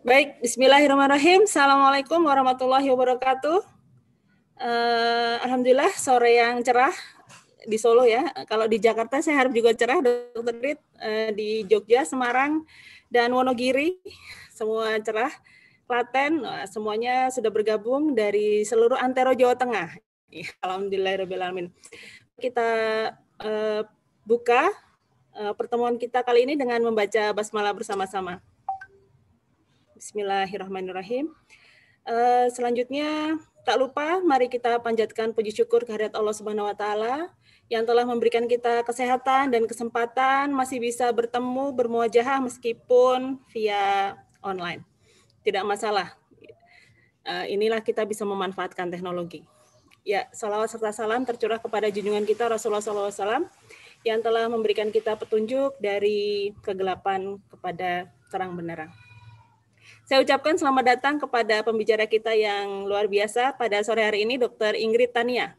Baik, Bismillahirrahmanirrahim. Assalamualaikum warahmatullahi wabarakatuh. Uh, Alhamdulillah sore yang cerah di Solo ya. Kalau di Jakarta saya harap juga cerah, Dokter Rit. Uh, di Jogja, Semarang, dan Wonogiri semua cerah. Klaten semuanya sudah bergabung dari seluruh antero Jawa Tengah. Alhamdulillahirobbilalamin. Kita uh, buka uh, pertemuan kita kali ini dengan membaca basmalah bersama-sama. Bismillahirrahmanirrahim. Uh, selanjutnya, tak lupa mari kita panjatkan puji syukur kehadirat Allah Subhanahu wa taala yang telah memberikan kita kesehatan dan kesempatan masih bisa bertemu bermuajahah meskipun via online. Tidak masalah. Uh, inilah kita bisa memanfaatkan teknologi. Ya, salawat serta salam tercurah kepada junjungan kita Rasulullah SAW yang telah memberikan kita petunjuk dari kegelapan kepada terang benderang. Saya ucapkan selamat datang kepada pembicara kita yang luar biasa pada sore hari ini, Dr. Ingrid Tania.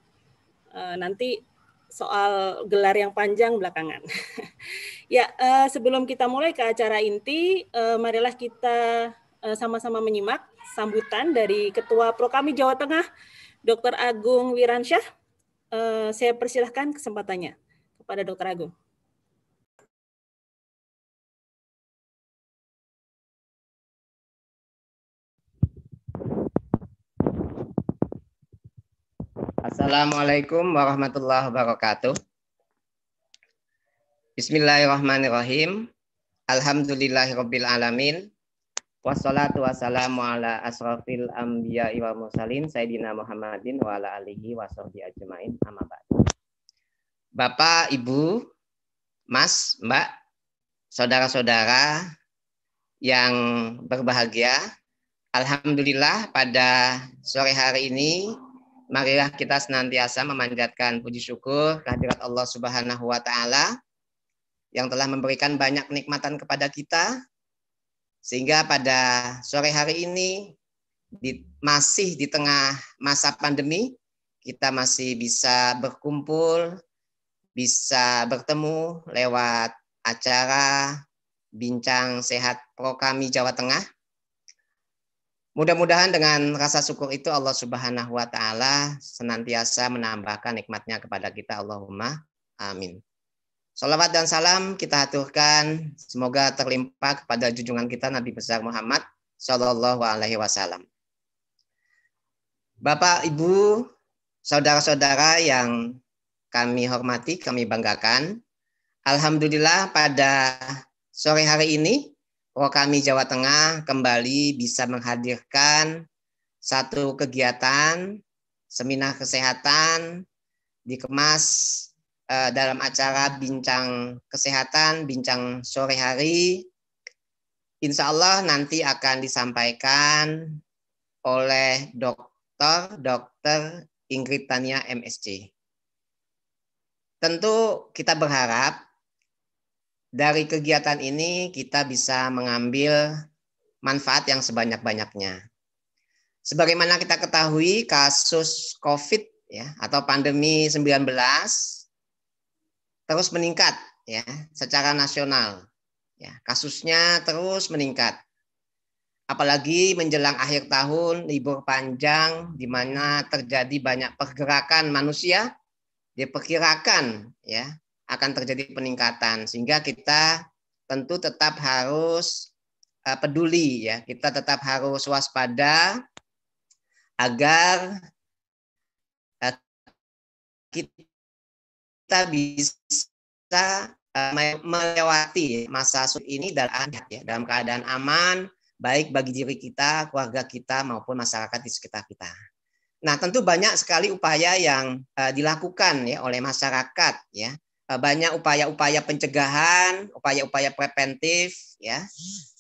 Uh, nanti soal gelar yang panjang belakangan. ya, uh, sebelum kita mulai ke acara inti, uh, marilah kita sama-sama menyimak sambutan dari Ketua Prokami Jawa Tengah, Dr. Agung Wiransyah. saya persilahkan kesempatannya kepada Dr. Agung. Assalamualaikum warahmatullahi wabarakatuh. Bismillahirrahmanirrahim. Alhamdulillahirabbil alamin. Wassalatu wassalamu ala asrafil anbiya wal mursalin sayyidina Muhammadin wa ala alihi wa sahbihi ajmain. Amma ba'du. Bapak, Ibu, Mas, Mbak, saudara-saudara yang berbahagia, Alhamdulillah pada sore hari ini marilah kita senantiasa memanjatkan puji syukur kehadirat Allah Subhanahu wa taala yang telah memberikan banyak kenikmatan kepada kita sehingga pada sore hari ini di, masih di tengah masa pandemi kita masih bisa berkumpul, bisa bertemu lewat acara bincang sehat pro kami Jawa Tengah Mudah-mudahan dengan rasa syukur itu Allah Subhanahu wa taala senantiasa menambahkan nikmatnya kepada kita Allahumma amin. Salawat dan salam kita aturkan semoga terlimpah kepada junjungan kita Nabi besar Muhammad Shallallahu alaihi wasallam. Bapak, Ibu, saudara-saudara yang kami hormati, kami banggakan. Alhamdulillah pada sore hari ini Oh, kami Jawa Tengah kembali bisa menghadirkan satu kegiatan seminar kesehatan dikemas uh, dalam acara bincang kesehatan, bincang sore hari. Insya Allah nanti akan disampaikan oleh Dokter Dokter Ingrid Tania MSc. Tentu kita berharap dari kegiatan ini kita bisa mengambil manfaat yang sebanyak-banyaknya. Sebagaimana kita ketahui kasus COVID ya atau pandemi 19 terus meningkat ya secara nasional. Ya, kasusnya terus meningkat. Apalagi menjelang akhir tahun libur panjang di mana terjadi banyak pergerakan manusia diperkirakan ya akan terjadi peningkatan. Sehingga kita tentu tetap harus uh, peduli ya. Kita tetap harus waspada agar uh, kita bisa uh, melewati masa sulit ini dalam ya, dalam keadaan aman baik bagi diri kita, keluarga kita maupun masyarakat di sekitar kita. Nah, tentu banyak sekali upaya yang dilakukan ya oleh masyarakat ya. Eh, banyak upaya-upaya pencegahan, upaya-upaya preventif ya.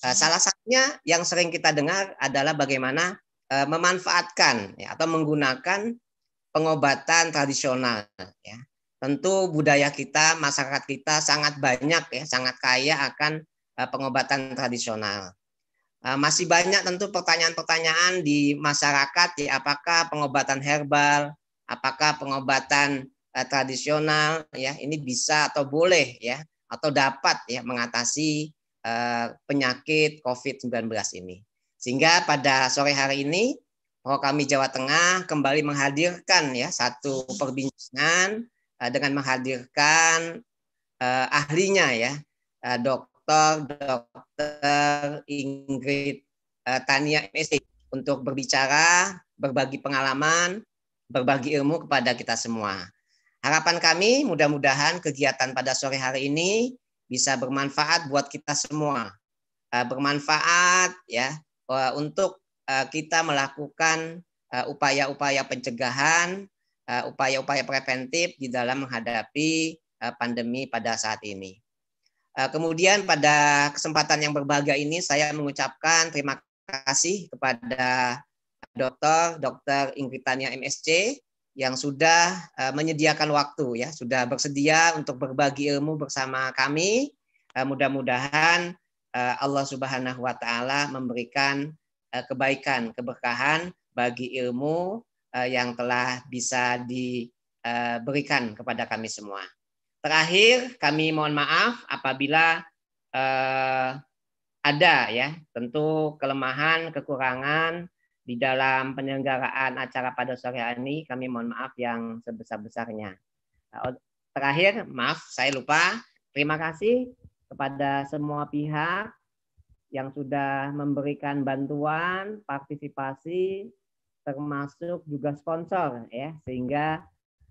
Eh, salah satunya yang sering kita dengar adalah bagaimana eh, memanfaatkan ya, atau menggunakan pengobatan tradisional ya. Tentu budaya kita, masyarakat kita sangat banyak ya, sangat kaya akan pengobatan tradisional. Masih banyak tentu pertanyaan-pertanyaan di masyarakat ya apakah pengobatan herbal, apakah pengobatan eh, tradisional ya ini bisa atau boleh ya atau dapat ya mengatasi eh, penyakit COVID-19 ini. Sehingga pada sore hari ini kami Jawa Tengah kembali menghadirkan ya satu perbincangan uh, dengan menghadirkan uh, ahlinya ya uh, Dokter Dokter Ingrid uh, Tania MSc untuk berbicara, berbagi pengalaman, berbagi ilmu kepada kita semua. Harapan kami mudah-mudahan kegiatan pada sore hari ini bisa bermanfaat buat kita semua. Bermanfaat ya Eh, untuk eh, kita melakukan eh, upaya-upaya pencegahan, upaya-upaya preventif di dalam menghadapi pandemi pada saat ini. Kemudian pada kesempatan yang berbahagia ini saya mengucapkan terima kasih kepada Dr. Dr. Ingritania MSC yang sudah menyediakan waktu ya, sudah bersedia untuk berbagi ilmu bersama kami. Mudah-mudahan Eh, Allah Subhanahu wa taala memberikan eh, kebaikan, keberkahan bagi ilmu eh, yang telah bisa diberikan kepada kami semua. Terakhir, kami mohon maaf apabila ada ya tentu kelemahan, kekurangan di dalam penyelenggaraan acara pada sore hari ini. Kami mohon maaf yang sebesar-besarnya. Terakhir, maaf saya lupa. Terima kasih kepada semua pihak yang sudah memberikan bantuan, partisipasi, termasuk juga sponsor ya, sehingga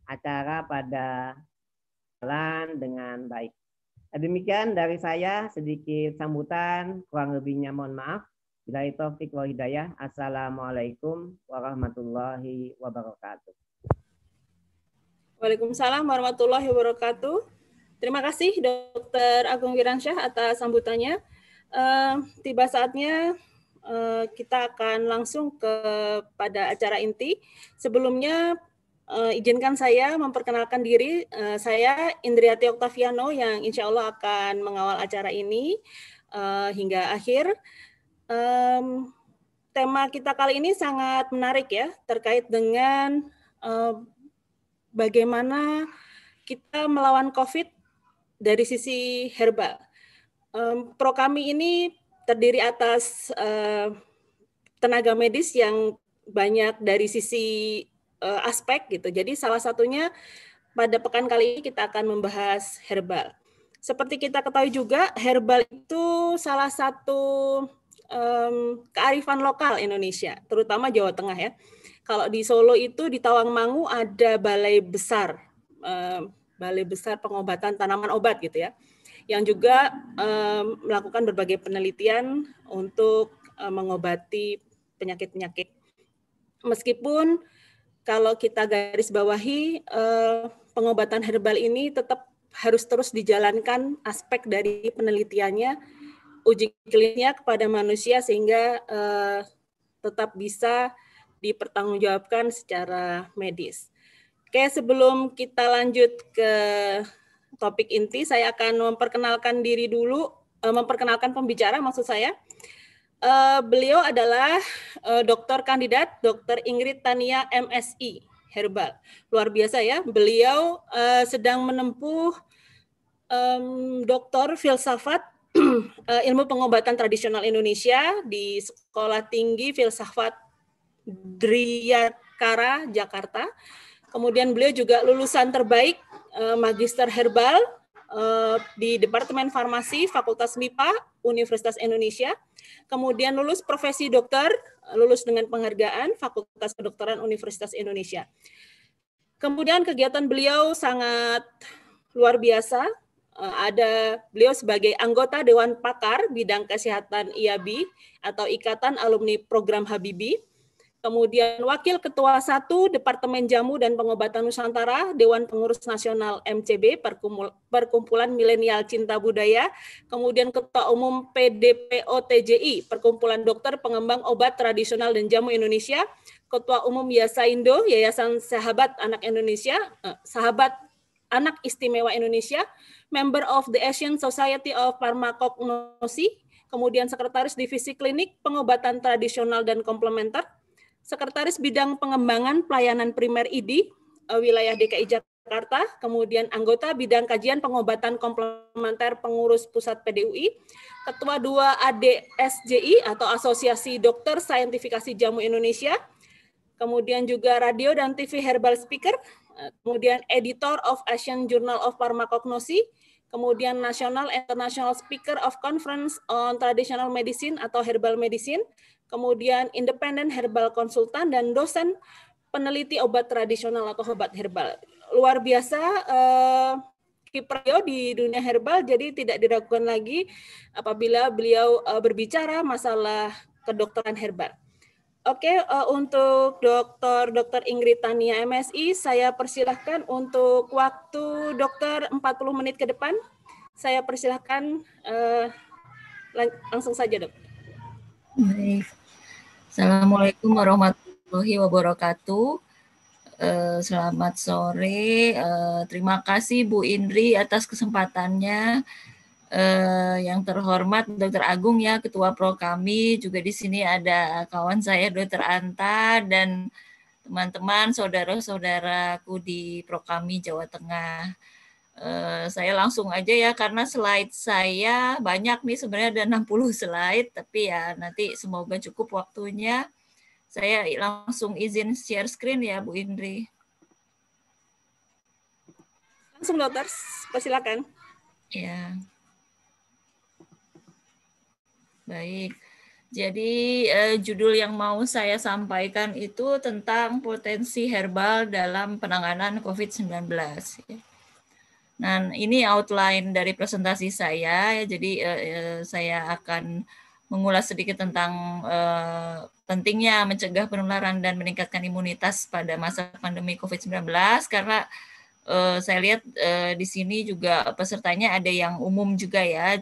acara pada jalan dengan baik. Demikian dari saya sedikit sambutan, kurang lebihnya mohon maaf. Bila itu wa hidayah. Assalamualaikum warahmatullahi wabarakatuh. Waalaikumsalam warahmatullahi wabarakatuh. Terima kasih Dr. Agung Wiransyah atas sambutannya. Uh, tiba saatnya uh, kita akan langsung kepada acara inti. Sebelumnya uh, izinkan saya memperkenalkan diri. Saya Indriati Oktaviano yang insya Allah akan mengawal acara ini hingga akhir. Um, tema kita kali ini sangat menarik ya, terkait dengan uh, bagaimana kita melawan COVID dari sisi herbal. Um, pro kami ini terdiri atas uh, tenaga medis yang banyak dari sisi uh, aspek gitu. Jadi salah satunya pada pekan kali ini kita akan membahas herbal. Seperti kita ketahui juga herbal itu salah satu um, kearifan lokal Indonesia, terutama Jawa Tengah ya. Kalau di Solo itu di Tawangmangu ada balai besar um, Balai Besar Pengobatan Tanaman Obat gitu ya, yang juga um, melakukan berbagai penelitian untuk um, mengobati penyakit-penyakit. Meskipun kalau kita garis bawahi uh, pengobatan herbal ini tetap harus terus dijalankan aspek dari penelitiannya, uji klinisnya kepada manusia sehingga uh, tetap bisa dipertanggungjawabkan secara medis. Oke, sebelum kita lanjut ke topik inti, saya akan memperkenalkan diri dulu, uh, memperkenalkan pembicara maksud saya. Uh, beliau adalah uh, dokter kandidat Dr. Ingrid Tania MSI Herbal. Luar biasa ya, beliau uh, sedang menempuh um, doktor filsafat ilmu pengobatan tradisional Indonesia di Sekolah Tinggi Filsafat Driyakara, Jakarta. Kemudian beliau juga lulusan terbaik uh, Magister Herbal uh, di Departemen Farmasi Fakultas MIPA Universitas Indonesia. Kemudian lulus profesi dokter, lulus dengan penghargaan Fakultas Kedokteran Universitas Indonesia. Kemudian kegiatan beliau sangat luar biasa. Uh, ada beliau sebagai anggota Dewan Pakar bidang kesehatan IABI atau Ikatan Alumni Program Habibi Kemudian Wakil Ketua 1 Departemen Jamu dan Pengobatan Nusantara, Dewan Pengurus Nasional MCB, Perkumpulan Milenial Cinta Budaya. Kemudian Ketua Umum PDPO TJI, Perkumpulan Dokter Pengembang Obat Tradisional dan Jamu Indonesia. Ketua Umum Yasa Indo, Yayasan Sahabat Anak Indonesia, eh, Sahabat Anak Istimewa Indonesia, Member of the Asian Society of Pharmacognosy, kemudian Sekretaris Divisi Klinik Pengobatan Tradisional dan Komplementer, Sekretaris Bidang Pengembangan Pelayanan Primer ID uh, wilayah DKI Jakarta kemudian anggota bidang kajian pengobatan komplementer pengurus pusat PDUI, ketua 2 ADSJI atau Asosiasi Dokter Saintifikasi Jamu Indonesia, kemudian juga radio dan TV herbal speaker, kemudian editor of Asian Journal of Pharmacognosy, kemudian National International Speaker of Conference on Traditional Medicine atau Herbal Medicine, kemudian independent herbal konsultan dan dosen peneliti obat tradisional atau obat herbal luar biasa uh, kiprahnya di dunia herbal jadi tidak diragukan lagi apabila beliau uh, berbicara masalah kedokteran herbal. Oke, uh, untuk Dokter Dokter Ingrid Tania MSI, saya persilahkan untuk waktu dokter 40 menit ke depan. Saya persilahkan uh, lang langsung saja, Dok. Baik. Assalamualaikum warahmatullahi wabarakatuh. Eh, selamat sore. Uh, terima kasih Bu Indri atas kesempatannya. Uh, yang terhormat Dr. Agung ya, Ketua Pro kami. Juga di sini ada kawan saya Dr. Anta dan teman-teman saudara-saudaraku di Pro kami Jawa Tengah. Uh, saya langsung aja ya karena slide saya banyak nih sebenarnya ada 60 slide tapi ya nanti semoga cukup waktunya. Saya langsung izin share screen ya Bu Indri. Langsung dokter, persilakan. Ya. Baik. Jadi eh, judul yang mau saya sampaikan itu tentang potensi herbal dalam penanganan COVID-19. Nah, ini outline dari presentasi saya. Jadi eh, eh, saya akan mengulas sedikit tentang eh, pentingnya mencegah penularan dan meningkatkan imunitas pada masa pandemi COVID-19 karena eh, saya lihat eh, di sini juga pesertanya ada yang umum juga ya.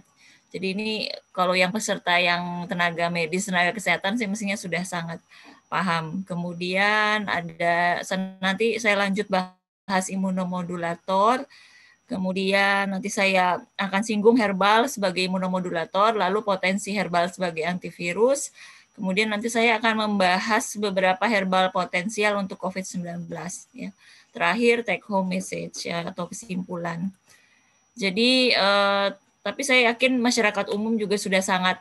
Jadi ini kalau yang peserta yang tenaga medis, tenaga kesehatan sih mestinya sudah sangat paham. Kemudian ada nanti saya lanjut bahas imunomodulator Kemudian nanti saya akan singgung herbal sebagai imunomodulator, lalu potensi herbal sebagai antivirus. Kemudian nanti saya akan membahas beberapa herbal potensial untuk COVID-19. Ya. Terakhir take home message ya, atau kesimpulan. Jadi, eh, tapi saya yakin masyarakat umum juga sudah sangat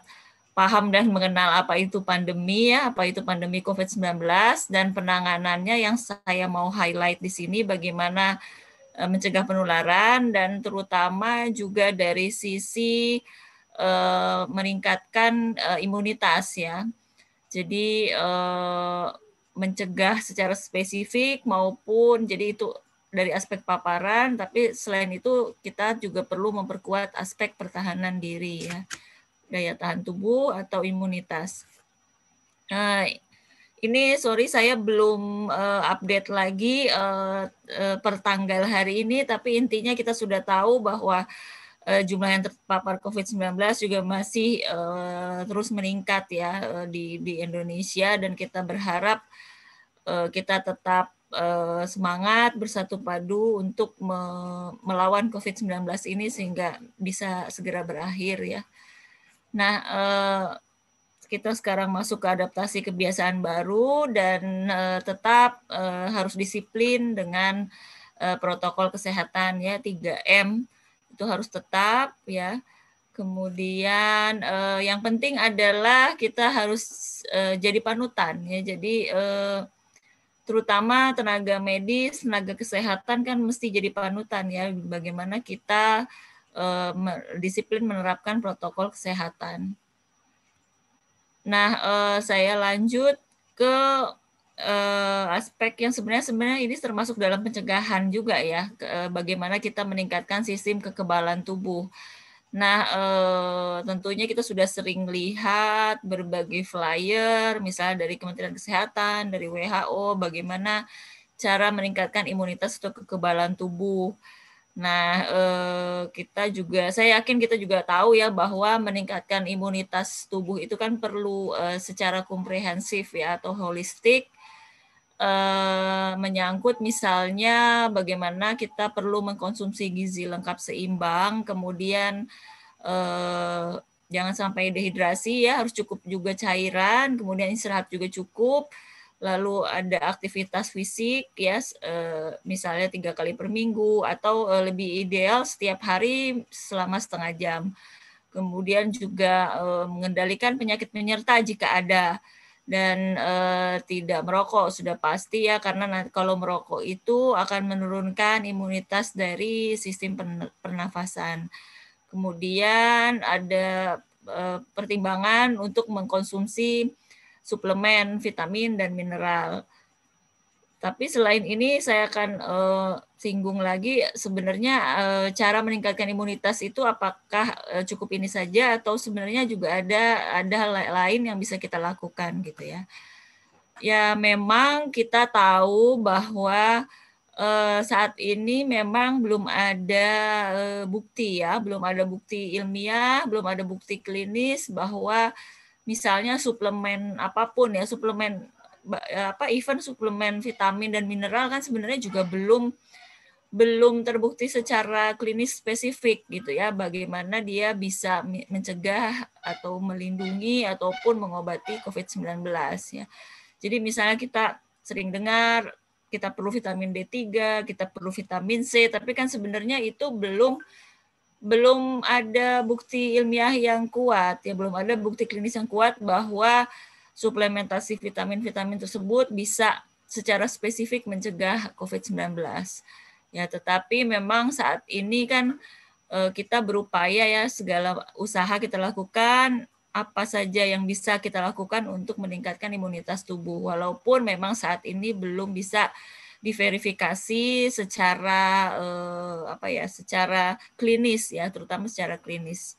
paham dan mengenal apa itu pandemi ya, apa itu pandemi COVID-19 dan penanganannya yang saya mau highlight di sini bagaimana Eh, mencegah penularan dan terutama juga dari sisi uh, meningkatkan uh, imunitas ya. Jadi mencegah secara spesifik maupun jadi itu dari aspek paparan, tapi selain itu kita juga perlu memperkuat aspek pertahanan diri ya, daya tahan tubuh atau imunitas. Nah, ini sorry saya belum uh, update lagi uh, uh, per tanggal hari ini, tapi intinya kita sudah tahu bahwa uh, jumlah yang terpapar COVID-19 juga masih uh, terus meningkat ya uh, di di Indonesia dan kita berharap uh, kita tetap uh, semangat bersatu padu untuk me melawan COVID-19 ini sehingga bisa segera berakhir ya. Nah, uh, kita sekarang masuk ke adaptasi kebiasaan baru dan uh, tetap harus disiplin dengan protokol kesehatan ya 3M itu harus tetap ya. Kemudian yang penting adalah kita harus jadi panutan ya. Jadi terutama tenaga medis, tenaga kesehatan kan mesti jadi panutan ya bagaimana kita uh, disiplin menerapkan protokol kesehatan. Nah, uh, saya lanjut ke uh, aspek yang sebenarnya sebenarnya ini termasuk dalam pencegahan juga ya, bagaimana kita meningkatkan sistem kekebalan tubuh. Nah, uh, tentunya kita sudah sering lihat berbagai flyer, misalnya dari Kementerian Kesehatan, dari WHO, bagaimana cara meningkatkan imunitas atau kekebalan tubuh. Nah, eh, kita juga, saya yakin kita juga tahu ya bahwa meningkatkan imunitas tubuh itu kan perlu eh, secara komprehensif ya atau holistik, eh, menyangkut misalnya bagaimana kita perlu mengkonsumsi gizi lengkap seimbang, kemudian jangan sampai dehidrasi ya, harus cukup juga cairan, kemudian istirahat juga cukup, lalu ada aktivitas fisik ya misalnya tiga kali per minggu atau lebih ideal setiap hari selama setengah jam. Kemudian juga mengendalikan penyakit penyerta jika ada dan tidak merokok sudah pasti ya karena kalau merokok itu akan menurunkan imunitas dari sistem pernafasan. Kemudian ada pertimbangan untuk mengkonsumsi suplemen vitamin dan mineral. Tapi selain ini saya akan uh, singgung lagi sebenarnya uh, cara meningkatkan imunitas itu apakah uh, cukup ini saja atau sebenarnya juga ada ada hal lain yang bisa kita lakukan gitu ya. Ya memang kita tahu bahwa uh, saat ini memang belum ada bukti ya, belum ada bukti ilmiah, belum ada bukti klinis bahwa misalnya suplemen apa pun ya suplemen apa even suplemen vitamin dan mineral kan sebenarnya juga belum belum terbukti secara klinis spesifik gitu ya bagaimana dia bisa mencegah atau melindungi ataupun mengobati COVID-19 ya. Jadi misalnya kita sering dengar kita perlu vitamin D3, kita perlu vitamin C, tapi kan sebenarnya itu belum belum ada bukti ilmiah yang kuat ya belum ada bukti klinis yang kuat bahwa suplementasi vitamin-vitamin tersebut bisa secara spesifik mencegah COVID-19. Ya, tetapi memang saat ini kan eh, kita berupaya ya segala usaha kita lakukan apa saja yang bisa kita lakukan untuk meningkatkan imunitas tubuh walaupun memang saat ini belum bisa diverifikasi secara eh, apa ya secara klinis ya terutama secara klinis.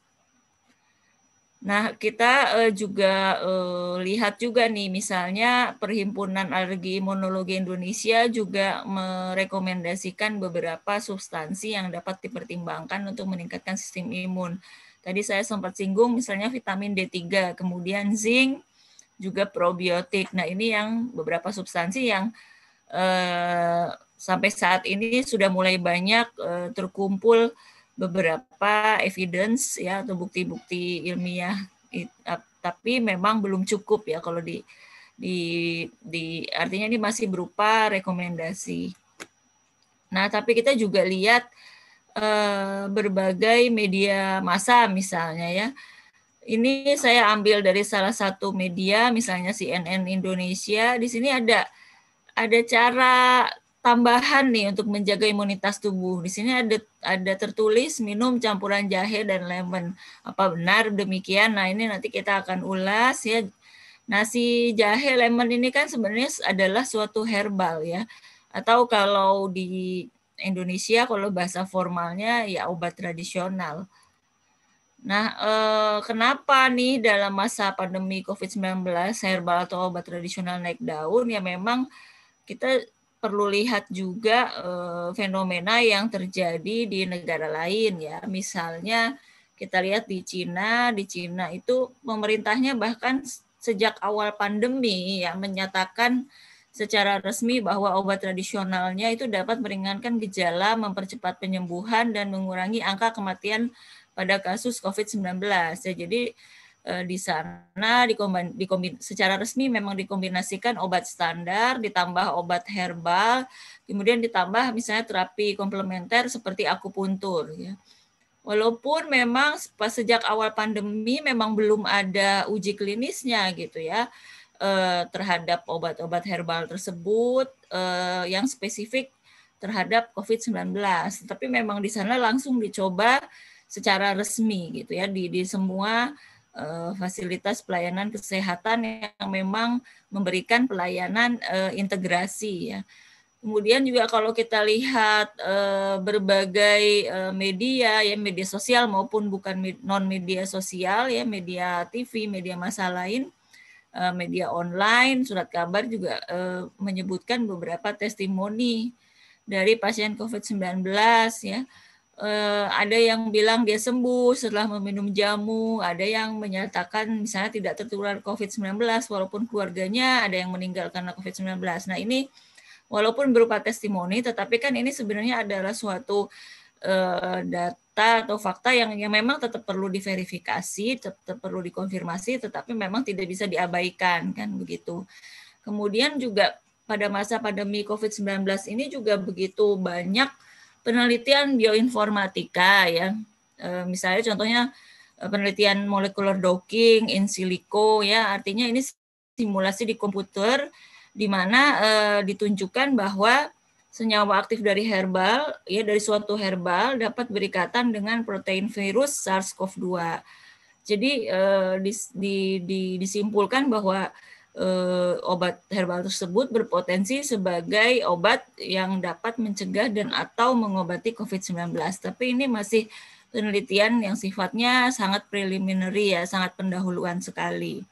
Nah, kita uh, juga uh, lihat juga nih, misalnya Perhimpunan Alergi Imunologi Indonesia juga merekomendasikan beberapa substansi yang dapat dipertimbangkan untuk meningkatkan sistem imun. Tadi saya sempat singgung misalnya vitamin D3, kemudian zinc, juga probiotik. Nah, ini yang beberapa substansi yang Eh, sampai saat ini sudah mulai banyak eh, terkumpul beberapa evidence ya atau bukti-bukti ilmiah tapi memang belum cukup ya kalau di di di artinya ini masih berupa rekomendasi. Nah, tapi kita juga lihat eh, berbagai media massa misalnya ya. Ini saya ambil dari salah satu media misalnya CNN Indonesia. Di sini ada ada cara tambahan nih untuk menjaga imunitas tubuh. Di sini ada ada tertulis minum campuran jahe dan lemon. Apa benar demikian? Nah, ini nanti kita akan ulas ya. Nasi jahe lemon ini kan sebenarnya adalah suatu herbal ya. Atau kalau di Indonesia kalau bahasa formalnya ya obat tradisional. Nah, eh, kenapa nih dalam masa pandemi COVID-19 herbal atau obat tradisional naik daun? Ya memang kita perlu lihat juga uh, fenomena yang terjadi di negara lain ya. Misalnya kita lihat di Cina, di Cina itu pemerintahnya bahkan sejak awal pandemi ya menyatakan secara resmi bahwa obat tradisionalnya itu dapat meringankan gejala, mempercepat penyembuhan dan mengurangi angka kematian pada kasus COVID-19. Ya, jadi Eh, di sana dikombin, dikombin, secara resmi memang dikombinasikan obat standar ditambah obat herbal kemudian ditambah misalnya terapi komplementer seperti akupuntur ya. Walaupun memang pas sejak awal pandemi memang belum ada uji klinisnya gitu ya eh, terhadap obat-obat herbal tersebut eh, yang spesifik terhadap COVID-19 tapi memang di sana langsung dicoba secara resmi gitu ya di di semua fasilitas pelayanan kesehatan yang memang memberikan pelayanan uh, integrasi ya. Kemudian juga kalau kita lihat uh, berbagai media ya media sosial maupun bukan non media sosial ya media TV, media massa lain, media online, surat kabar juga menyebutkan beberapa testimoni dari pasien COVID-19 ya uh, ada yang bilang dia sembuh setelah meminum jamu, ada yang menyatakan misalnya tidak tertular COVID-19 walaupun keluarganya ada yang meninggal karena COVID-19. Nah, ini walaupun berupa testimoni tetapi kan ini sebenarnya adalah suatu uh, data atau fakta yang yang memang tetap perlu diverifikasi, tetap perlu dikonfirmasi tetapi memang tidak bisa diabaikan kan begitu. Kemudian juga pada masa pandemi COVID-19 ini juga begitu banyak penelitian bioinformatika ya. E, misalnya contohnya e, penelitian molekular docking in silico ya, artinya ini simulasi di komputer di mana e, ditunjukkan bahwa senyawa aktif dari herbal ya dari suatu herbal dapat berikatan dengan protein virus SARS-CoV-2. Jadi di, di, di, disimpulkan bahwa eh, obat herbal tersebut berpotensi sebagai obat yang dapat mencegah dan atau mengobati COVID-19. Tapi ini masih penelitian yang sifatnya sangat preliminary ya, sangat pendahuluan sekali.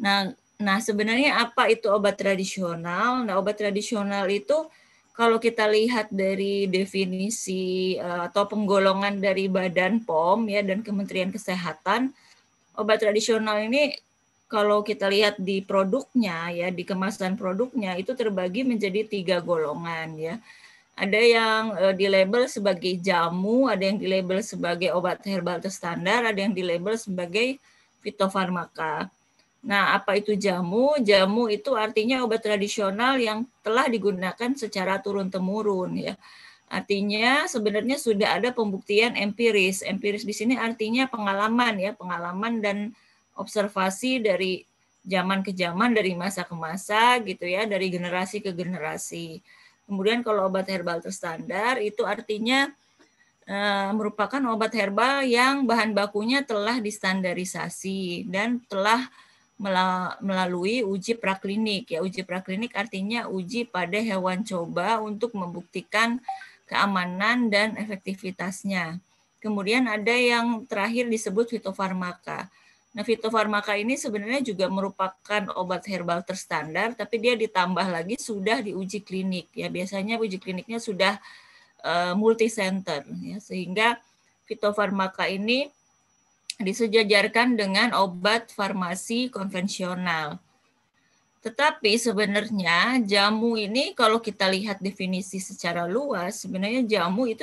Nah, nah sebenarnya apa itu obat tradisional? Nah, obat tradisional itu kalau kita lihat dari definisi eh, atau penggolongan dari Badan POM ya dan Kementerian Kesehatan, obat tradisional ini kalau kita lihat di produknya ya di kemasan produknya itu terbagi menjadi tiga golongan ya. Ada yang uh, dilabel sebagai jamu ada yang dilabel sebagai obat herbal terstandar ada yang dilabel sebagai fitofarmaka. Nah apa itu jamu? Jamu itu artinya obat tradisional yang telah digunakan secara turun temurun ya. Artinya sebenarnya sudah ada pembuktian empiris. Empiris di sini artinya pengalaman ya, pengalaman dan observasi dari zaman ke zaman, dari masa ke masa gitu ya, dari generasi ke generasi. Kemudian kalau obat herbal terstandar itu artinya uh, merupakan obat herbal yang bahan bakunya telah distandarisasi dan telah melalui uji praklinik ya uji praklinik artinya uji pada hewan coba untuk membuktikan keamanan dan efektivitasnya. Kemudian ada yang terakhir disebut fitofarmaka. Nah, fitofarmaka ini sebenarnya juga merupakan obat herbal terstandar, tapi dia ditambah lagi sudah diuji klinik. Ya, biasanya uji kliniknya sudah uh, multi center, ya, sehingga fitofarmaka ini disejajarkan dengan obat farmasi konvensional. Tetapi sebenarnya jamu ini kalau kita lihat definisi secara luas, sebenarnya jamu itu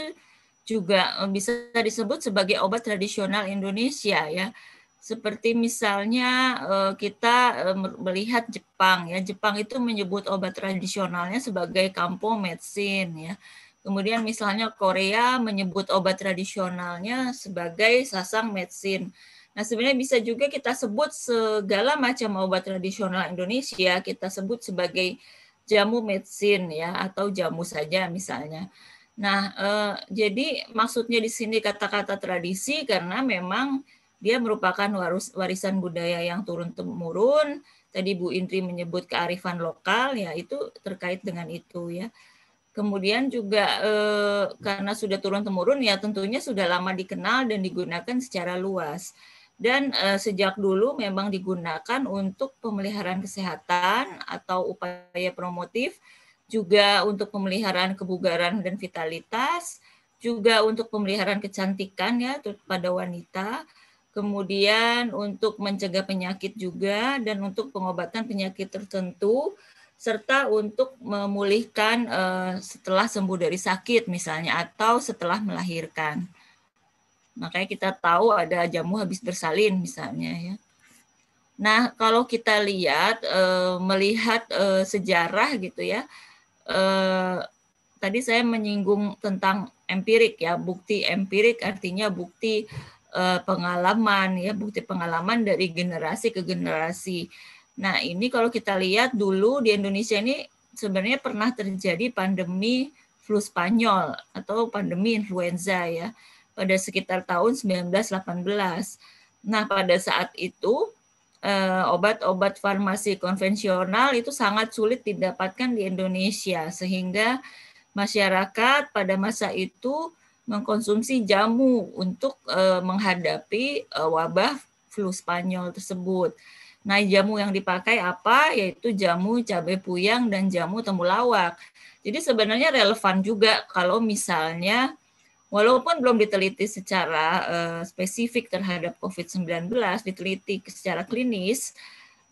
juga bisa disebut sebagai obat tradisional Indonesia ya seperti misalnya eh, kita eh, melihat Jepang ya. Jepang itu menyebut obat tradisionalnya sebagai kampo medicine ya. Kemudian misalnya Korea menyebut obat tradisionalnya sebagai sasang medicine. Nah sebenarnya bisa juga kita sebut segala macam obat tradisional Indonesia kita sebut sebagai jamu medicine ya atau jamu saja misalnya. Nah eh, jadi maksudnya di sini kata-kata tradisi karena memang dia merupakan warisan budaya yang turun temurun. Tadi Bu Indri menyebut kearifan lokal, ya itu terkait dengan itu ya. Kemudian juga eh, karena sudah turun temurun, ya tentunya sudah lama dikenal dan digunakan secara luas. Dan eh, sejak dulu memang digunakan untuk pemeliharaan kesehatan atau upaya promotif, juga untuk pemeliharaan kebugaran dan vitalitas, juga untuk pemeliharaan kecantikan ya pada wanita, kemudian untuk mencegah penyakit juga dan untuk pengobatan penyakit tertentu serta untuk memulihkan uh, setelah sembuh dari sakit misalnya atau setelah melahirkan. Makanya kita tahu ada jamu habis bersalin misalnya ya. Nah, kalau kita lihat uh, melihat uh, sejarah gitu ya. Tadi saya menyinggung tentang empirik ya, bukti empirik artinya bukti pengalaman ya bukti pengalaman dari generasi ke generasi. Nah ini kalau kita lihat dulu di Indonesia ini sebenarnya pernah terjadi pandemi flu Spanyol atau pandemi influenza ya pada sekitar tahun 1918. Nah pada saat itu eh, obat-obat farmasi konvensional itu sangat sulit didapatkan di Indonesia sehingga masyarakat pada masa itu mengkonsumsi jamu untuk uh, menghadapi uh, wabah flu Spanyol tersebut. Nah, jamu yang dipakai apa? Yaitu jamu cabai puyang dan jamu temulawak. Jadi sebenarnya relevan juga kalau misalnya walaupun belum diteliti secara uh, spesifik terhadap COVID-19, diteliti secara klinis,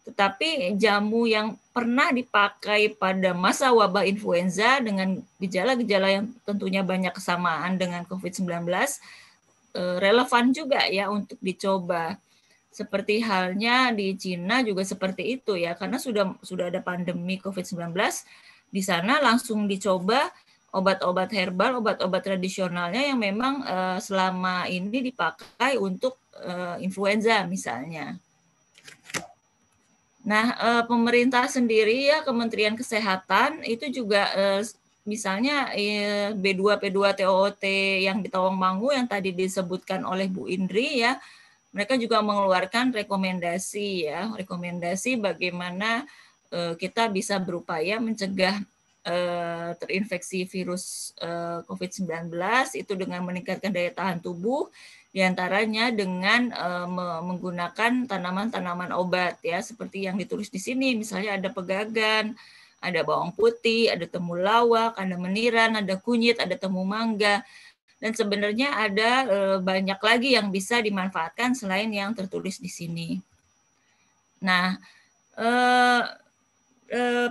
tetapi jamu yang pernah dipakai pada masa wabah influenza dengan gejala-gejala yang tentunya banyak kesamaan dengan COVID-19 eh, relevan juga ya untuk dicoba. seperti halnya di Cina juga seperti itu ya karena sudah sudah ada pandemi COVID-19 di sana langsung dicoba obat-obat herbal, obat-obat tradisionalnya yang memang uh, selama ini dipakai untuk uh, influenza misalnya. Nah, uh, pemerintah sendiri ya Kementerian Kesehatan itu juga uh, misalnya B2 P2 TOT yang di Tawangmangu yang tadi disebutkan oleh Bu Indri ya, mereka juga mengeluarkan rekomendasi ya, rekomendasi bagaimana kita bisa berupaya mencegah Eh, terinfeksi virus eh, COVID-19 itu dengan meningkatkan daya tahan tubuh di antaranya dengan eh, menggunakan tanaman-tanaman obat ya seperti yang ditulis di sini misalnya ada pegagan, ada bawang putih, ada temulawak, ada meniran, ada kunyit, ada temu mangga dan sebenarnya ada banyak lagi yang bisa dimanfaatkan selain yang tertulis di sini. Nah, Eh,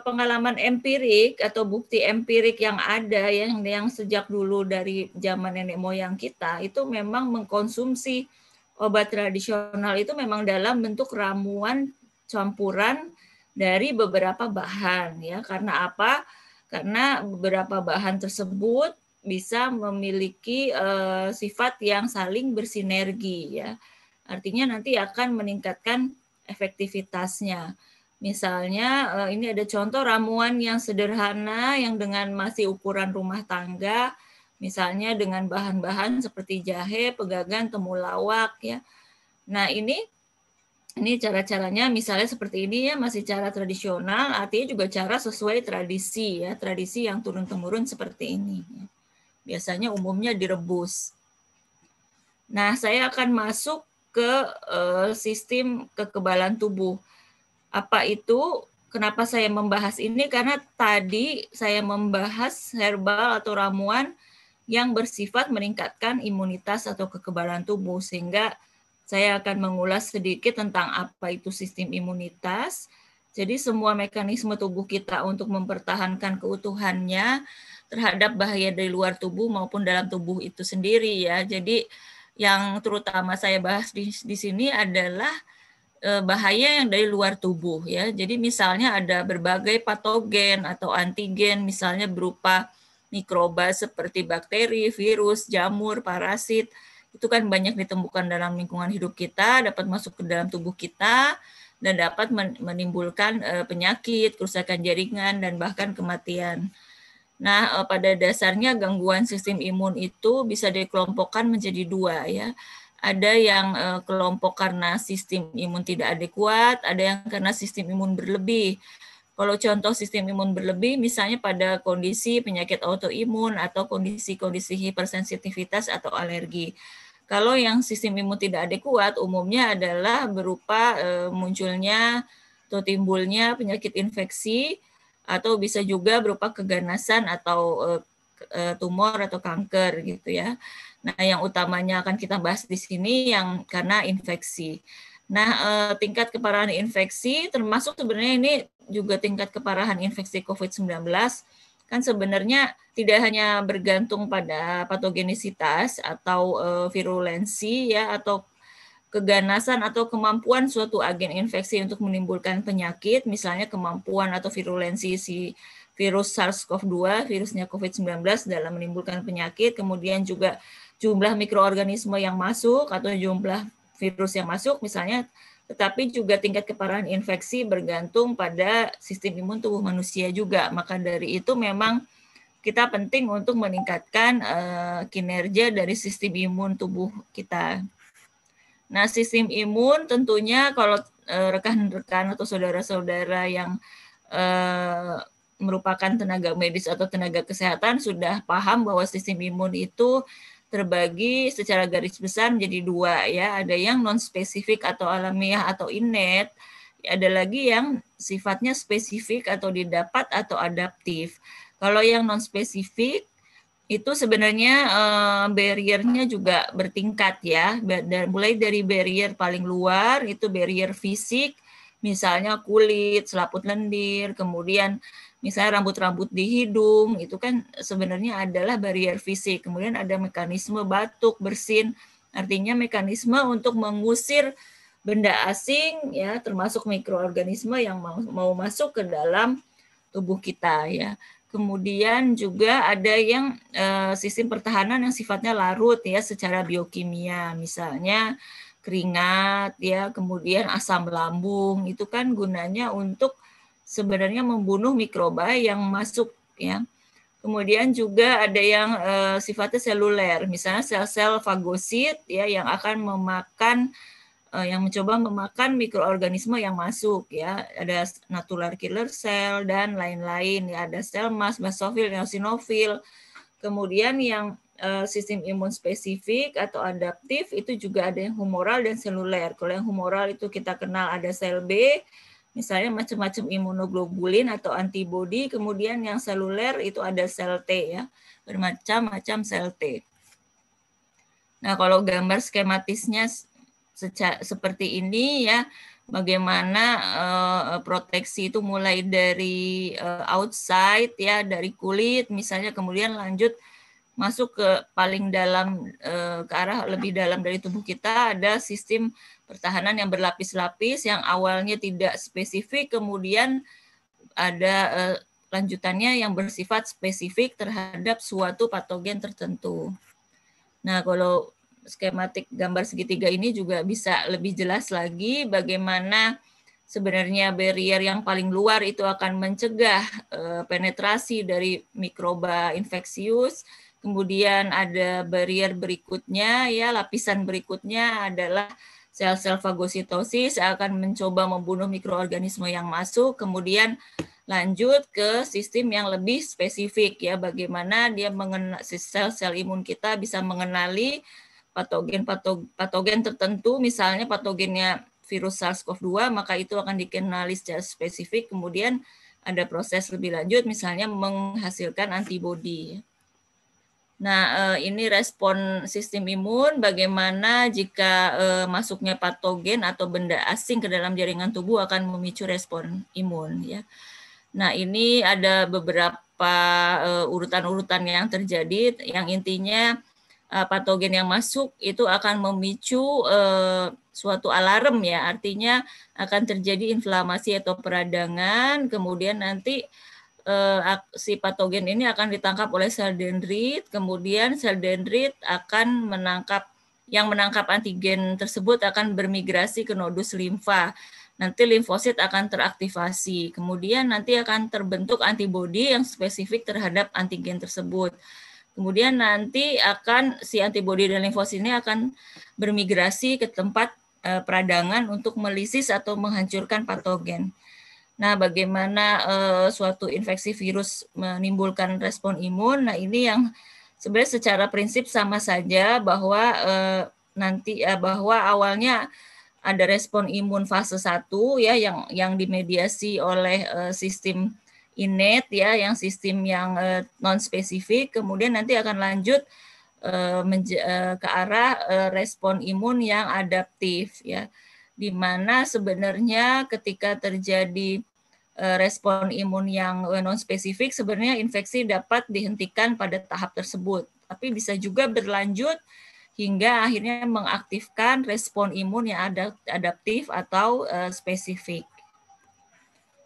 pengalaman empirik atau bukti empirik yang ada yang yang sejak dulu dari zaman nenek moyang kita itu memang mengkonsumsi obat tradisional itu memang dalam bentuk ramuan campuran dari beberapa bahan ya. Karena apa? Karena beberapa bahan tersebut bisa memiliki uh, sifat yang saling bersinergi ya. Artinya nanti akan meningkatkan efektivitasnya Misalnya eh, ini ada contoh ramuan yang sederhana yang dengan masih ukuran rumah tangga, misalnya dengan bahan-bahan seperti jahe, pegagan, temulawak ya. Nah, ini ini cara-caranya misalnya seperti ini ya masih cara tradisional, artinya juga cara sesuai tradisi ya, tradisi yang turun temurun seperti ini. Ya. Biasanya umumnya direbus. Nah, saya akan masuk ke uh, sistem kekebalan tubuh. Apa itu? Kenapa saya membahas ini? Karena tadi saya membahas herbal atau ramuan yang bersifat meningkatkan imunitas atau kekebalan tubuh sehingga saya akan mengulas sedikit tentang apa itu sistem imunitas. Jadi semua mekanisme tubuh kita untuk mempertahankan keutuhannya terhadap bahaya dari luar tubuh maupun dalam tubuh itu sendiri ya. Jadi yang terutama saya bahas di, di sini adalah bahaya yang dari luar tubuh ya. Jadi misalnya ada berbagai patogen atau antigen misalnya berupa mikroba seperti bakteri, virus, jamur, parasit. Itu kan banyak ditemukan dalam lingkungan hidup kita, dapat masuk ke dalam tubuh kita dan dapat menimbulkan eh, penyakit, kerusakan jaringan dan bahkan kematian. Nah, eh, pada dasarnya gangguan sistem imun itu bisa dikelompokkan menjadi dua ya ada yang uh, kelompok karena sistem imun tidak adekuat, ada yang karena sistem imun berlebih. Kalau contoh sistem imun berlebih, misalnya pada kondisi penyakit autoimun atau kondisi-kondisi hipersensitivitas atau alergi. Kalau yang sistem imun tidak adekuat, umumnya adalah berupa uh, munculnya atau timbulnya penyakit infeksi, atau bisa juga berupa keganasan atau uh, tumor atau kanker gitu ya. Nah, yang utamanya akan kita bahas di sini yang karena infeksi. Nah, eh, tingkat keparahan infeksi termasuk sebenarnya ini juga tingkat keparahan infeksi COVID-19 kan sebenarnya tidak hanya bergantung pada patogenisitas atau eh, virulensi ya atau keganasan atau kemampuan suatu agen infeksi untuk menimbulkan penyakit, misalnya kemampuan atau virulensi si virus SARS-CoV-2, virusnya COVID-19 dalam menimbulkan penyakit, kemudian juga jumlah mikroorganisme yang masuk atau jumlah virus yang masuk misalnya, tetapi juga tingkat keparahan infeksi bergantung pada sistem imun tubuh manusia juga. Maka dari itu memang kita penting untuk meningkatkan uh, kinerja dari sistem imun tubuh kita. Nah, sistem imun tentunya kalau uh, rekan-rekan atau saudara-saudara yang uh, merupakan tenaga medis atau tenaga kesehatan sudah paham bahwa sistem imun itu terbagi secara garis besar menjadi dua ya, ada yang non spesifik atau alamiah atau innate, ada lagi yang sifatnya spesifik atau didapat atau adaptif. Kalau yang non spesifik itu sebenarnya uh, barriernya juga bertingkat ya, dan mulai dari barrier paling luar itu barrier fisik, misalnya kulit, selaput lendir, kemudian misalnya rambut-rambut di hidung itu kan sebenarnya adalah barrier fisik. Kemudian ada mekanisme batuk, bersin, artinya mekanisme untuk mengusir benda asing ya termasuk mikroorganisme yang mau, mau masuk ke dalam tubuh kita ya. Kemudian juga ada yang uh, sistem pertahanan yang sifatnya larut ya secara biokimia, misalnya keringat ya, kemudian asam lambung itu kan gunanya untuk sebenarnya membunuh mikroba yang masuk ya. Kemudian juga ada yang uh, sifatnya seluler, misalnya sel-sel fagosit ya yang akan memakan uh, yang mencoba memakan mikroorganisme yang masuk ya. Ada natural killer cell dan lain-lain ya. Ada sel mas basofil eosinofil kemudian yang uh, sistem imun spesifik atau adaptif itu juga ada yang humoral dan seluler. Kalau yang humoral itu kita kenal ada sel B misalnya macam-macam imunoglobulin atau antibodi kemudian yang seluler itu ada sel T ya bermacam-macam sel T. Nah, kalau gambar skematisnya seperti ini ya bagaimana uh, proteksi itu mulai dari uh, outside ya dari kulit misalnya kemudian lanjut masuk ke paling dalam uh, ke arah lebih dalam dari tubuh kita ada sistem pertahanan yang berlapis-lapis yang awalnya tidak spesifik kemudian ada uh, lanjutannya yang bersifat spesifik terhadap suatu patogen tertentu. Nah, kalau skematik gambar segitiga ini juga bisa lebih jelas lagi bagaimana sebenarnya barrier yang paling luar itu akan mencegah uh, penetrasi dari mikroba infeksius. Kemudian ada barrier berikutnya ya lapisan berikutnya adalah sel-sel fagositosis akan mencoba membunuh mikroorganisme yang masuk. Kemudian lanjut ke sistem yang lebih spesifik ya bagaimana dia mengenal sel-sel imun kita bisa mengenali patogen patogen tertentu misalnya patogennya virus SARS-CoV-2 maka itu akan dikenali secara spesifik kemudian ada proses lebih lanjut misalnya menghasilkan antibodi. Nah, eh, ini respon sistem imun bagaimana jika eh, masuknya patogen atau benda asing ke dalam jaringan tubuh akan memicu respon imun ya. Nah, ini ada beberapa eh, urutan-urutan yang terjadi yang intinya patogen yang masuk itu akan memicu suatu alarm ya, artinya akan terjadi inflamasi atau peradangan, kemudian nanti uh, si patogen ini akan ditangkap oleh sel dendrit, kemudian sel dendrit akan menangkap yang menangkap antigen tersebut akan bermigrasi ke nodus limfa. Nanti limfosit akan teraktivasi, kemudian nanti akan terbentuk antibodi yang spesifik terhadap antigen tersebut. Kemudian nanti akan si antibodi dan limfosit ini akan bermigrasi ke tempat uh, peradangan untuk melisis atau menghancurkan patogen. Nah, bagaimana uh, suatu infeksi virus menimbulkan respon imun? Nah, ini yang sebenarnya secara prinsip sama saja bahwa uh, nanti uh, bahwa awalnya ada respon imun fase 1 ya yang yang dimediasi oleh uh, sistem innate ya yang sistem yang uh, non spesifik kemudian nanti akan lanjut uh, uh, ke arah uh, respon imun yang adaptif ya di mana sebenarnya ketika terjadi uh, respon imun yang uh, non spesifik sebenarnya infeksi dapat dihentikan pada tahap tersebut tapi bisa juga berlanjut hingga akhirnya mengaktifkan respon imun yang adaptif atau uh, spesifik.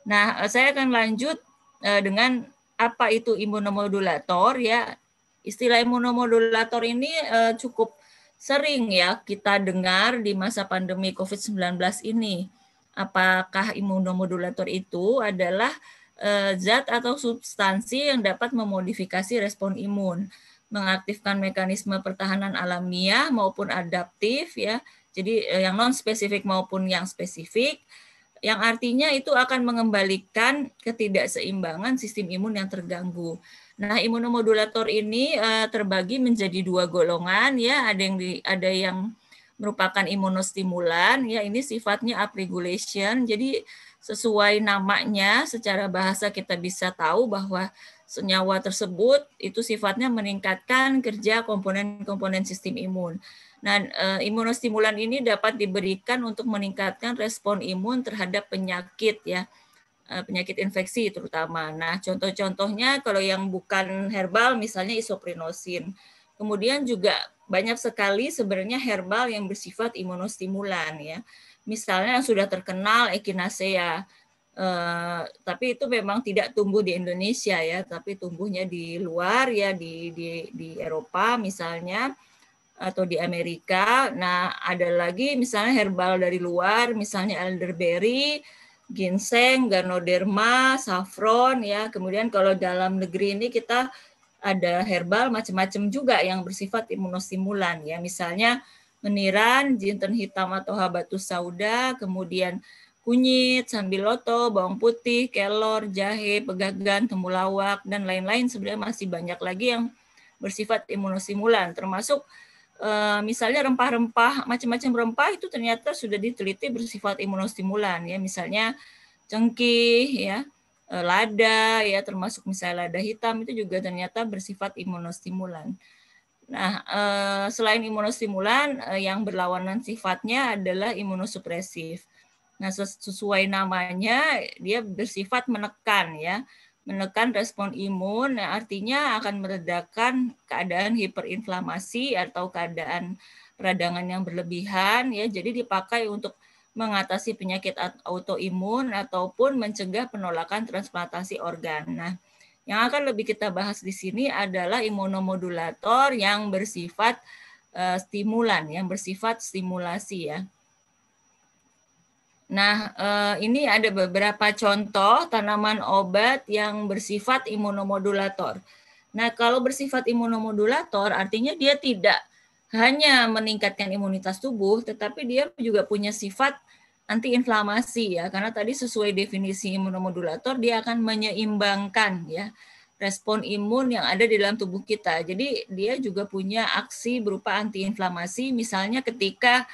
Nah, saya akan lanjut Eh, dengan apa itu imunomodulator ya istilah imunomodulator ini cukup sering ya kita dengar di masa pandemi COVID-19 ini. Apakah imunomodulator itu adalah uh, zat atau substansi yang dapat memodifikasi respon imun, mengaktifkan mekanisme pertahanan alamiah maupun adaptif ya. Jadi uh, yang non spesifik maupun yang spesifik yang artinya itu akan mengembalikan ketidakseimbangan sistem imun yang terganggu. Nah, imunomodulator ini uh, terbagi menjadi dua golongan ya, ada yang di, ada yang merupakan imunostimulan ya, ini sifatnya upregulation. Jadi sesuai namanya secara bahasa kita bisa tahu bahwa senyawa tersebut itu sifatnya meningkatkan kerja komponen-komponen sistem imun. Nah, eh, imunostimulan ini dapat diberikan untuk meningkatkan respon imun terhadap penyakit ya, penyakit infeksi terutama. Nah, contoh-contohnya kalau yang bukan herbal misalnya isoprenosin. Kemudian juga banyak sekali sebenarnya herbal yang bersifat imunostimulan ya. misalnya yang sudah terkenal Echinacea. Uh, tapi itu memang tidak tumbuh di Indonesia ya, tapi tumbuhnya di luar ya di di di Eropa misalnya atau di Amerika. Nah, ada lagi misalnya herbal dari luar, misalnya elderberry, ginseng, ganoderma, saffron ya. Kemudian kalau dalam negeri ini kita ada herbal macam-macam juga yang bersifat imunostimulan ya. Misalnya meniran, jinten hitam atau habatus sauda, kemudian kunyit, sambiloto, bawang putih, kelor, jahe, pegagan, temulawak, dan lain-lain sebenarnya masih banyak lagi yang bersifat imunostimulan, termasuk eh, misalnya rempah-rempah, macam-macam rempah itu ternyata sudah diteliti bersifat imunostimulan ya, misalnya cengkih ya, eh, lada ya, termasuk misalnya lada hitam itu juga ternyata bersifat imunostimulan. Nah, eh, selain imunostimulan yang berlawanan sifatnya adalah imunosupresif. Nah, sesuai namanya dia bersifat menekan ya, menekan respon imun, yang artinya akan meredakan keadaan hiperinflamasi atau keadaan peradangan yang berlebihan ya. Jadi dipakai untuk mengatasi penyakit autoimun ataupun mencegah penolakan transplantasi organ. Nah, yang akan lebih kita bahas di sini adalah imunomodulator yang bersifat uh, stimulan, yang bersifat stimulasi ya. Nah, eh, ini ada beberapa contoh tanaman obat yang bersifat imunomodulator. Nah, kalau bersifat imunomodulator artinya dia tidak hanya meningkatkan imunitas tubuh, tetapi dia juga punya sifat antiinflamasi ya, karena tadi sesuai definisi imunomodulator dia akan menyeimbangkan ya respon imun yang ada di dalam tubuh kita. Jadi dia juga punya aksi berupa antiinflamasi, misalnya ketika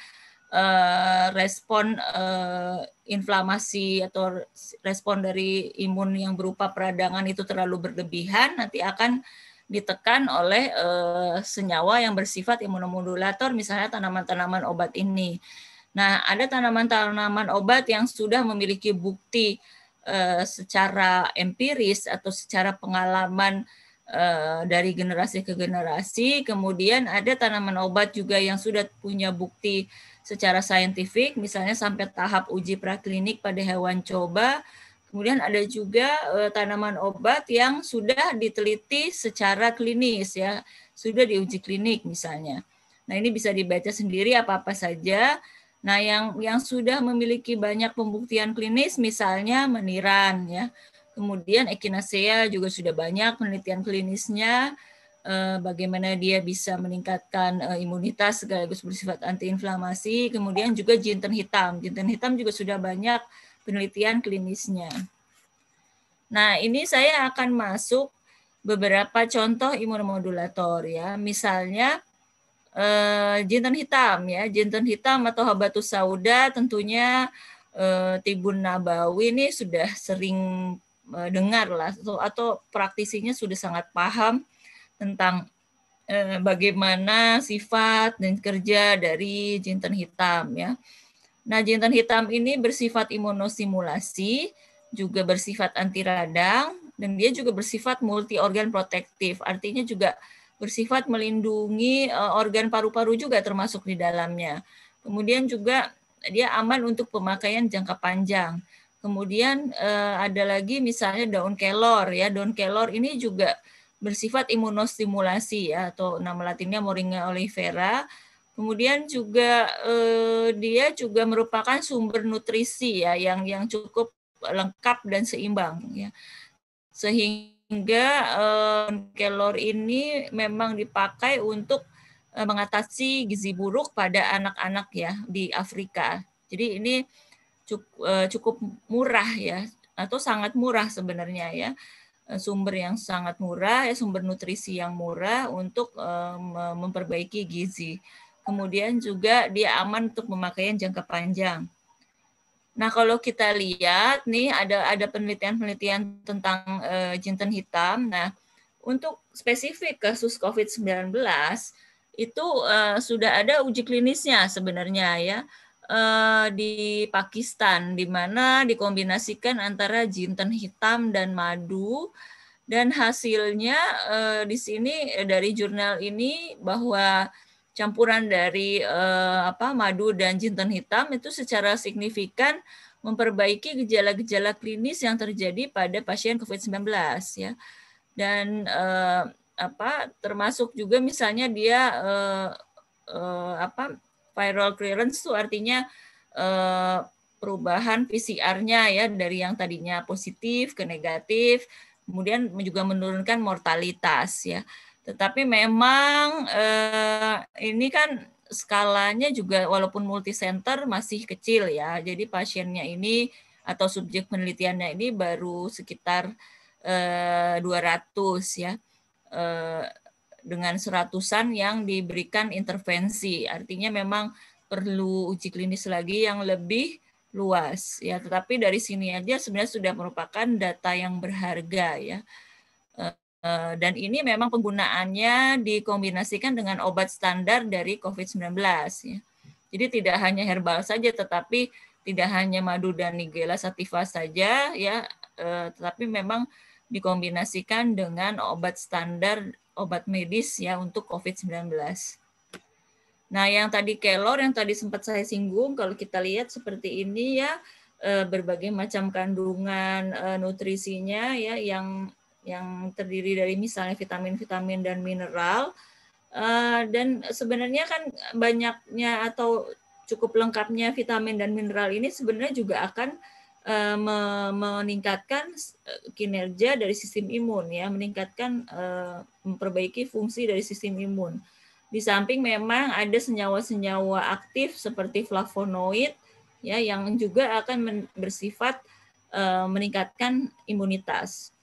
uh, respon uh, inflamasi atau respon dari imun yang berupa peradangan itu terlalu berlebihan nanti akan ditekan oleh uh, senyawa yang bersifat imunomodulator misalnya tanaman-tanaman obat ini. Nah, ada tanaman-tanaman obat yang sudah memiliki bukti uh, secara empiris atau secara pengalaman dari generasi ke generasi. Kemudian ada tanaman obat juga yang sudah punya bukti secara saintifik, misalnya sampai tahap uji praklinik pada hewan coba. Kemudian ada juga uh, tanaman obat yang sudah diteliti secara klinis ya, sudah diuji klinik misalnya. Nah, ini bisa dibaca sendiri apa-apa saja. Nah, yang yang sudah memiliki banyak pembuktian klinis misalnya meniran ya. Kemudian echinacea juga sudah banyak penelitian klinisnya bagaimana dia bisa meningkatkan eh, imunitas sekaligus bersifat antiinflamasi. Kemudian juga jinten hitam. Jinten hitam juga sudah banyak penelitian klinisnya. Nah, ini saya akan masuk beberapa contoh imunomodulator ya. Misalnya eh, jinten hitam ya, jinten hitam atau habatus sauda tentunya Tibun Nabawi ini sudah sering dengar lah atau praktisinya sudah sangat paham tentang eh, bagaimana sifat dan kerja dari jinten hitam ya. Nah, jinten hitam ini bersifat imunostimulasi, juga bersifat anti radang dan dia juga bersifat multi organ protektif. Artinya juga bersifat melindungi eh, organ paru-paru juga termasuk di dalamnya. Kemudian juga dia aman untuk pemakaian jangka panjang. Kemudian eh, ada lagi misalnya daun kelor ya. Daun kelor ini juga bersifat imunostimulasi ya atau nama latinnya Moringa olivera. Kemudian juga eh, dia juga merupakan sumber nutrisi ya yang yang cukup lengkap dan seimbang ya. Sehingga eh, kelor ini memang dipakai untuk eh, mengatasi gizi buruk pada anak-anak ya di Afrika. Jadi ini cukup, eh, cukup murah ya atau sangat murah sebenarnya ya sumber yang sangat murah, ya sumber nutrisi yang murah untuk um, memperbaiki gizi. Kemudian juga dia aman untuk pemakaian jangka panjang. Nah, kalau kita lihat nih ada ada penelitian-penelitian tentang uh, jinten hitam. Nah, untuk spesifik kasus COVID-19 itu uh, sudah ada uji klinisnya sebenarnya ya di Pakistan di mana dikombinasikan antara jinten hitam dan madu dan hasilnya di sini dari jurnal ini bahwa campuran dari uh, apa madu dan jinten hitam itu secara signifikan memperbaiki gejala-gejala klinis yang terjadi pada pasien COVID-19 ya. Dan uh, apa termasuk juga misalnya dia uh, uh, apa viral clearance itu artinya uh, perubahan PCR-nya ya dari yang tadinya positif ke negatif, kemudian juga menurunkan mortalitas ya. Tetapi memang eh, ini kan skalanya juga walaupun multisenter masih kecil ya. Jadi pasiennya ini atau subjek penelitiannya ini baru sekitar eh, 200 ya. Eh, dengan seratusan yang diberikan intervensi. Artinya memang perlu uji klinis lagi yang lebih luas ya. Tetapi dari sini aja sebenarnya sudah merupakan data yang berharga ya. Eh, dan ini memang penggunaannya dikombinasikan dengan obat standar dari COVID-19. Ya. Jadi tidak hanya herbal saja, tetapi tidak hanya madu dan nigella sativa saja, ya, eh, tetapi memang dikombinasikan dengan obat standar obat medis ya untuk COVID-19. Nah, yang tadi kelor yang tadi sempat saya singgung, kalau kita lihat seperti ini ya eh, berbagai macam kandungan nutrisinya ya yang yang terdiri dari misalnya vitamin-vitamin dan mineral. Uh, dan sebenarnya kan banyaknya atau cukup lengkapnya vitamin dan mineral ini sebenarnya juga akan meningkatkan eh, kinerja dari sistem imun ya, meningkatkan uh, memperbaiki fungsi dari sistem imun. Di samping memang ada senyawa-senyawa aktif seperti flavonoid ya yang juga akan bersifat meningkatkan imunitas.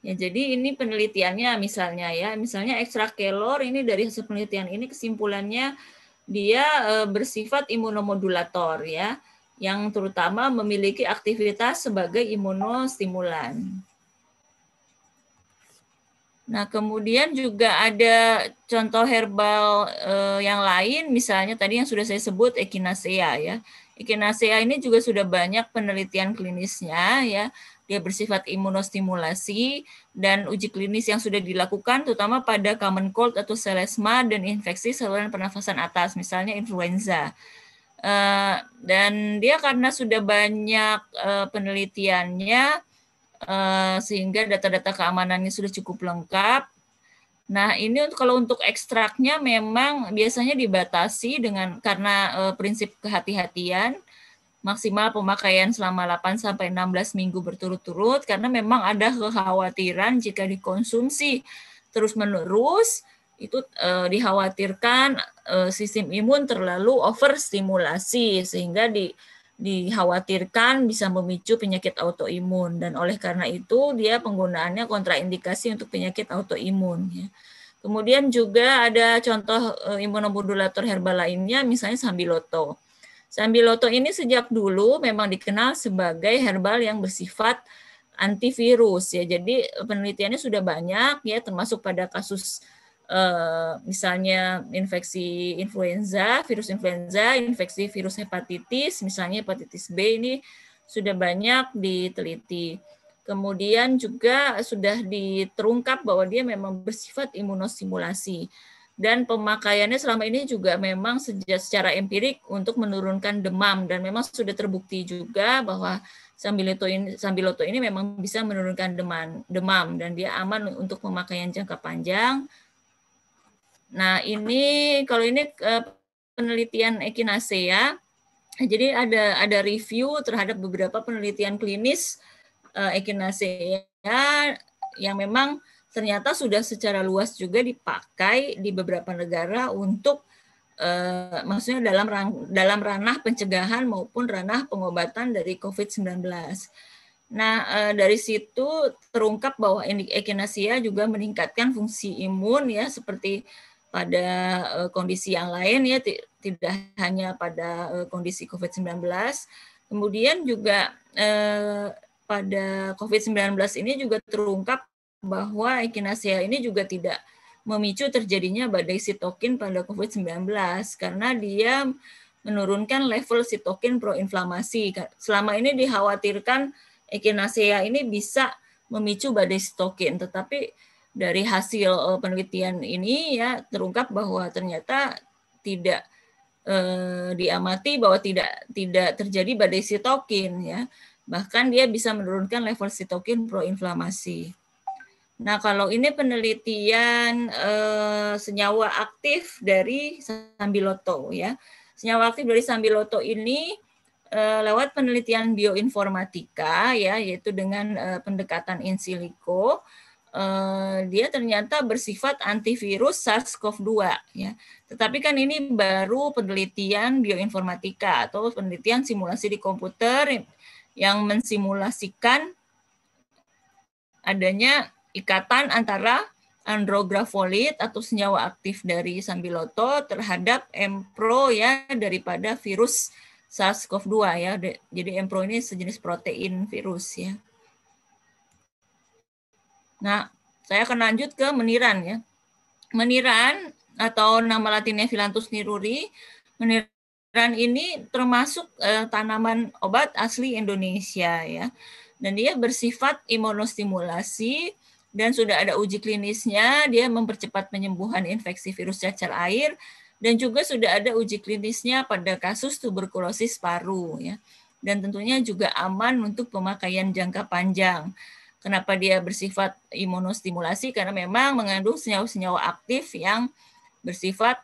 Ya, jadi ini penelitiannya misalnya ya, misalnya ekstrak kelor ini dari hasil penelitian ini kesimpulannya dia bersifat imunomodulator ya, yang terutama memiliki aktivitas sebagai imunostimulan. Nah, kemudian juga ada contoh herbal e, yang lain, misalnya tadi yang sudah saya sebut echinacea ya. Echinacea ini juga sudah banyak penelitian klinisnya ya dia bersifat imunostimulasi dan uji klinis yang sudah dilakukan terutama pada common cold atau selesma dan infeksi saluran pernafasan atas, misalnya influenza. Eh, dan dia karena sudah banyak eh, penelitiannya eh, sehingga data-data keamanannya sudah cukup lengkap. Nah, ini untuk kalau untuk ekstraknya memang biasanya dibatasi dengan karena prinsip kehati-hatian maksimal pemakaian selama 8 sampai 16 minggu berturut-turut karena memang ada kekhawatiran jika dikonsumsi terus-menerus itu eh, dikhawatirkan eh, sistem imun terlalu overstimulasi sehingga di dikhawatirkan bisa memicu penyakit autoimun dan oleh karena itu dia penggunaannya kontraindikasi untuk penyakit autoimun ya. Kemudian juga ada contoh eh, imunomodulator herbal lainnya misalnya sambiloto Sambiloto ini sejak dulu memang dikenal sebagai herbal yang bersifat antivirus ya. Jadi penelitiannya sudah banyak ya termasuk pada kasus eh, misalnya infeksi influenza, virus influenza, infeksi virus hepatitis, misalnya hepatitis B ini sudah banyak diteliti. Kemudian juga sudah diterungkap bahwa dia memang bersifat imunostimulasi dan pemakaiannya selama ini juga memang secara empirik untuk menurunkan demam dan memang sudah terbukti juga bahwa sambiloto ini sambiloto ini memang bisa menurunkan demam demam dan dia aman untuk pemakaian jangka panjang. Nah, ini kalau ini eh, penelitian echinacea jadi ada ada review terhadap beberapa penelitian klinis echinacea yang memang ternyata sudah secara luas juga dipakai di beberapa negara untuk eh, maksudnya dalam dalam ranah pencegahan maupun ranah pengobatan dari COVID-19. Nah, eh, dari situ terungkap bahwa echinacea juga meningkatkan fungsi imun ya seperti pada eh, kondisi yang lain ya tidak hanya pada eh, kondisi COVID-19. Kemudian juga eh, pada COVID-19 ini juga terungkap bahwa echinacea ini juga tidak memicu terjadinya badai sitokin pada COVID-19 karena dia menurunkan level sitokin proinflamasi. Selama ini dikhawatirkan echinacea ini bisa memicu badai sitokin, tetapi dari hasil uh, penelitian ini ya terungkap bahwa ternyata tidak uh, diamati bahwa tidak tidak terjadi badai sitokin ya. Bahkan dia bisa menurunkan level sitokin proinflamasi. Nah, kalau ini penelitian uh, senyawa aktif dari sambiloto ya. Senyawa aktif dari sambiloto ini uh, lewat penelitian bioinformatika ya yaitu dengan uh, pendekatan in silico dia ternyata bersifat antivirus SARS-CoV-2 ya. Tetapi kan ini baru penelitian bioinformatika atau penelitian simulasi di komputer yang mensimulasikan adanya ikatan antara andrografolit atau senyawa aktif dari sambiloto terhadap empro ya daripada virus SARS-CoV-2 ya. Jadi empro ini sejenis protein virus ya. Nah, saya akan lanjut ke meniran ya. Meniran atau nama latinnya Philanthus niruri, meniran ini termasuk eh, tanaman obat asli Indonesia ya. Dan dia bersifat imunostimulasi dan sudah ada uji klinisnya, dia mempercepat penyembuhan infeksi virus cacar air dan juga sudah ada uji klinisnya pada kasus tuberkulosis paru ya. Dan tentunya juga aman untuk pemakaian jangka panjang. Kenapa dia bersifat imunostimulasi? Karena memang mengandung senyawa-senyawa aktif yang bersifat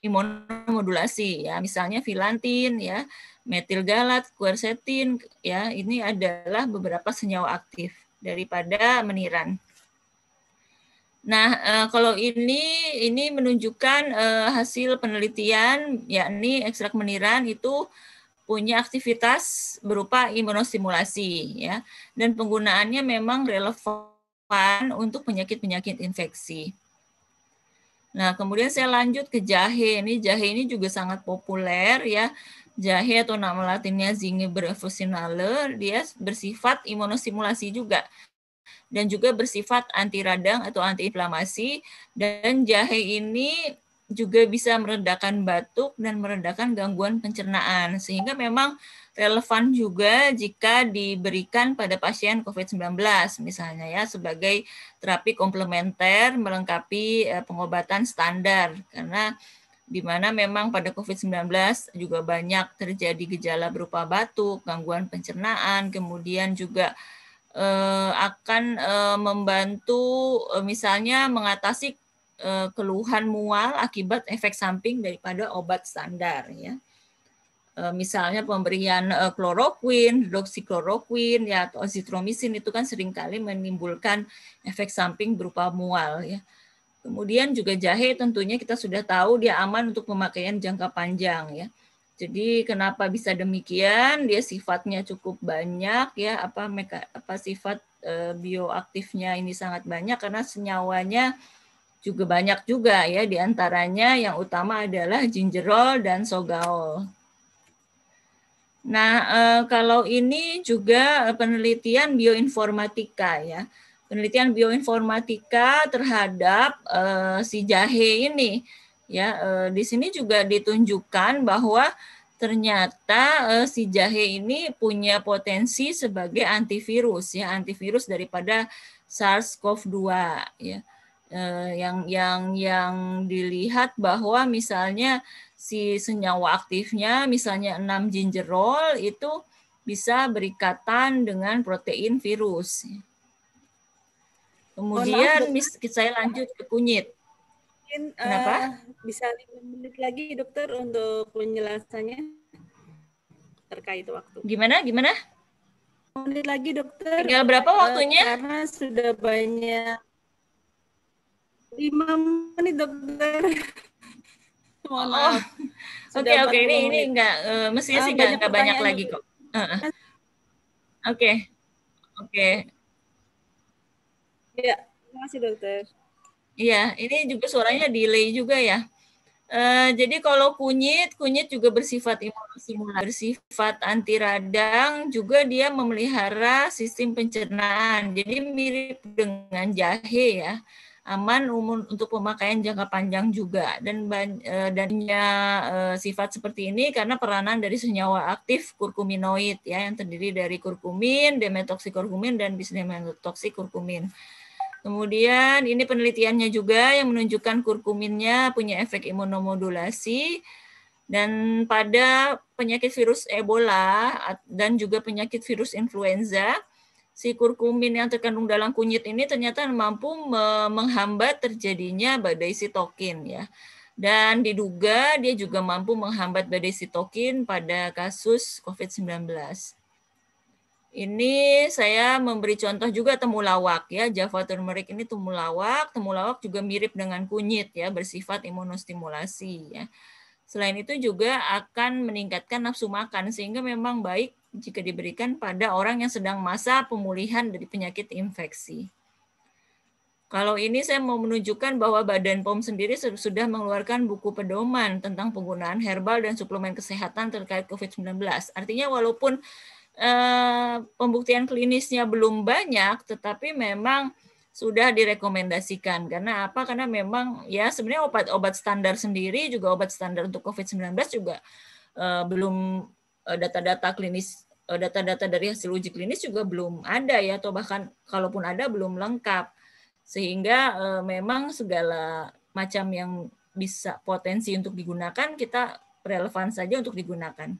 imunomodulasi ya, misalnya filantin ya, metilgalat, quercetin ya, ini adalah beberapa senyawa aktif daripada meniran. Nah, eh, kalau ini ini menunjukkan eh, hasil penelitian yakni ekstrak meniran itu punya aktivitas berupa imunostimulasi ya dan penggunaannya memang relevan untuk penyakit-penyakit infeksi. Nah, kemudian saya lanjut ke jahe. Ini jahe ini juga sangat populer ya. Jahe atau nama latinnya Zingiber officinale, dia bersifat imunostimulasi juga dan juga bersifat anti radang atau anti inflamasi dan jahe ini juga bisa meredakan batuk dan meredakan gangguan pencernaan. Sehingga memang relevan juga jika diberikan pada pasien COVID-19 misalnya ya sebagai terapi komplementer melengkapi eh, pengobatan standar. Karena di mana memang pada COVID-19 juga banyak terjadi gejala berupa batuk, gangguan pencernaan, kemudian juga eh, akan eh, membantu misalnya mengatasi keluhan mual akibat efek samping daripada obat standar ya. Eh, misalnya pemberian eh, kloroquine, doksikloroquine ya atau azitromisin itu kan sering kali menimbulkan efek samping berupa mual ya. Kemudian juga jahe tentunya kita sudah tahu dia aman untuk pemakaian jangka panjang ya. Jadi kenapa bisa demikian? Dia sifatnya cukup banyak ya apa apa sifat bioaktifnya ini sangat banyak karena senyawanya juga banyak juga ya di antaranya yang utama adalah gingerol dan sogaol. Nah eh, kalau ini juga penelitian bioinformatika ya. Penelitian bioinformatika terhadap eh, si jahe ini ya. Eh, di sini juga ditunjukkan bahwa ternyata si jahe ini punya potensi sebagai antivirus ya antivirus daripada SARS-CoV-2 ya Eh, yang yang yang dilihat bahwa misalnya si senyawa aktifnya misalnya 6 gingerol itu bisa berikatan dengan protein virus. Kemudian oh, saya lanjut ke kunyit. Mungkin, Kenapa? Uh, bisa lima menit lagi dokter untuk penjelasannya terkait waktu. Gimana? Gimana? Menit lagi dokter. Tinggal berapa waktunya? Uh, karena sudah banyak lima menit dokter. Mohon oh, maaf. Oke oke okay, ini ini enggak uh, mestinya ah, sih enggak, enggak banyak lagi kok. Oke. Oke. Ya, terima kasih dokter. Iya, ini juga suaranya delay juga ya. Uh, jadi kalau kunyit, kunyit juga bersifat imunostimulan, bersifat anti radang, juga dia memelihara sistem pencernaan. Jadi mirip dengan jahe ya aman umum untuk pemakaian jangka panjang juga dan eh, dannya eh, sifat seperti ini karena peranan dari senyawa aktif kurkuminoid ya yang terdiri dari kurkumin, demetoksikurkumin dan bisdemetoksikurkumin. Kemudian ini penelitiannya juga yang menunjukkan kurkuminnya punya efek imunomodulasi dan pada penyakit virus Ebola dan juga penyakit virus influenza si kurkumin yang terkandung dalam kunyit ini ternyata mampu menghambat terjadinya badai sitokin ya. Dan diduga dia juga mampu menghambat badai sitokin pada kasus COVID-19. Ini saya memberi contoh juga temulawak ya, Java turmeric ini temulawak, temulawak juga mirip dengan kunyit ya, bersifat imunostimulasi ya. Selain itu juga akan meningkatkan nafsu makan sehingga memang baik jika diberikan pada orang yang sedang masa pemulihan dari penyakit infeksi. Kalau ini saya mau menunjukkan bahwa Badan POM sendiri sudah mengeluarkan buku pedoman tentang penggunaan herbal dan suplemen kesehatan terkait COVID-19. Artinya walaupun eh, pembuktian klinisnya belum banyak, tetapi memang sudah direkomendasikan. Karena apa? Karena memang ya sebenarnya obat-obat standar sendiri juga obat standar untuk COVID-19 juga eh, belum data-data klinis eh, data-data dari hasil uji klinis juga belum ada ya atau bahkan kalaupun ada belum lengkap sehingga eh, memang segala macam yang bisa potensi untuk digunakan kita relevan saja untuk digunakan.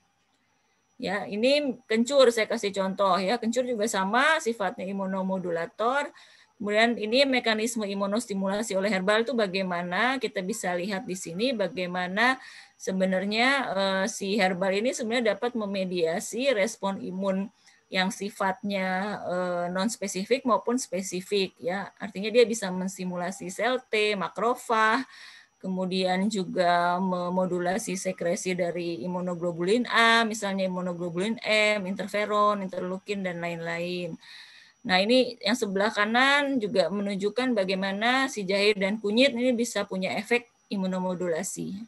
Ya, ini kencur saya kasih contoh ya. Kencur juga sama sifatnya imunomodulator. Kemudian ini mekanisme imunostimulasi oleh herbal itu bagaimana kita bisa lihat di sini bagaimana sebenarnya uh, si herbal ini sebenarnya dapat memediasi respon imun yang sifatnya eh, non spesifik maupun spesifik ya artinya dia bisa menstimulasi sel T makrofag kemudian juga memodulasi sekresi dari imunoglobulin A misalnya imunoglobulin M interferon interleukin dan lain-lain Nah, ini yang sebelah kanan juga menunjukkan bagaimana si jahe dan kunyit ini bisa punya efek imunomodulasi.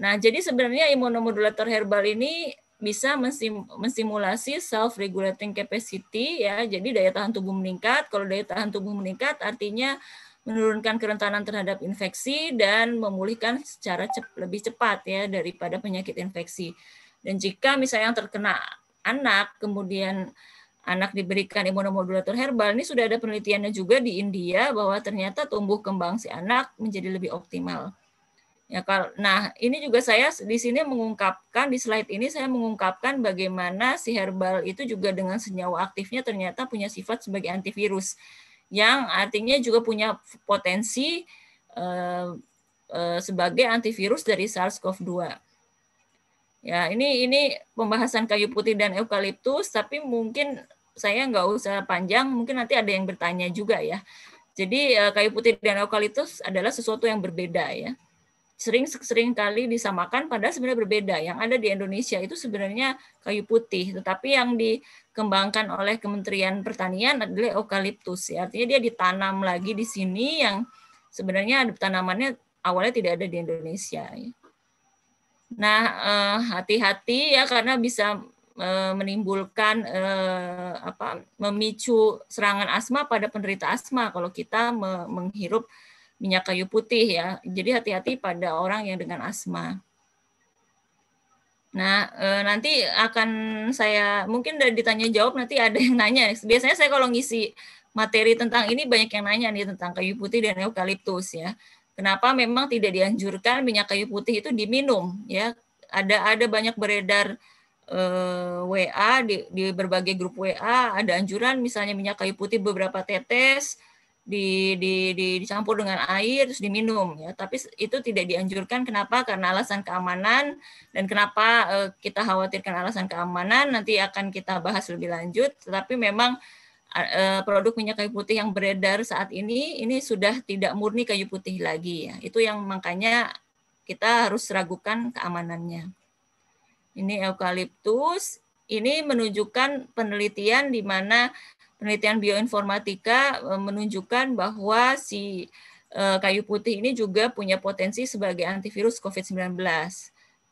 Nah, jadi sebenarnya imunomodulator herbal ini bisa menstimulasi self regulating capacity ya. Jadi daya tahan tubuh meningkat. Kalau daya tahan tubuh meningkat artinya menurunkan kerentanan terhadap infeksi dan memulihkan secara cep lebih cepat ya daripada penyakit infeksi. Dan jika misalnya yang terkena anak kemudian anak diberikan imunomodulator herbal ini sudah ada penelitiannya juga di India bahwa ternyata tumbuh kembang si anak menjadi lebih optimal. Ya, kalau, nah ini juga saya di sini mengungkapkan di slide ini saya mengungkapkan bagaimana si herbal itu juga dengan senyawa aktifnya ternyata punya sifat sebagai antivirus, yang artinya juga punya potensi eh, eh, sebagai antivirus dari SARS-CoV-2. Ya ini ini pembahasan kayu putih dan eukaliptus, tapi mungkin saya nggak usah panjang, mungkin nanti ada yang bertanya juga ya. Jadi eh, kayu putih dan eukaliptus adalah sesuatu yang berbeda ya sering sering kali disamakan padahal sebenarnya berbeda. Yang ada di Indonesia itu sebenarnya kayu putih, tetapi yang dikembangkan oleh Kementerian Pertanian adalah eukaliptus. Ya. Artinya dia ditanam lagi di sini yang sebenarnya tanamannya awalnya tidak ada di Indonesia. Nah, eh, hati-hati ya karena bisa eh, menimbulkan eh, apa memicu serangan asma pada penderita asma kalau kita menghirup minyak kayu putih ya. Jadi hati-hati pada orang yang dengan asma. Nah, eh, nanti akan saya mungkin dari ditanya jawab nanti ada yang nanya. Biasanya saya kalau ngisi materi tentang ini banyak yang nanya nih tentang kayu putih dan eukaliptus ya. Kenapa memang tidak dianjurkan minyak kayu putih itu diminum ya? Ada ada banyak beredar eh, WA di, di berbagai grup WA ada anjuran misalnya minyak kayu putih beberapa tetes di, di, di, dicampur dengan air terus diminum ya. Tapi itu tidak dianjurkan. Kenapa? Karena alasan keamanan. Dan kenapa uh, kita khawatirkan alasan keamanan nanti akan kita bahas lebih lanjut. Tetapi memang uh, produk minyak kayu putih yang beredar saat ini ini sudah tidak murni kayu putih lagi ya. Itu yang makanya kita harus ragukan keamanannya. Ini eukaliptus. Ini menunjukkan penelitian di mana penelitian bioinformatika eh, menunjukkan bahwa si eh, kayu putih ini juga punya potensi sebagai antivirus COVID-19.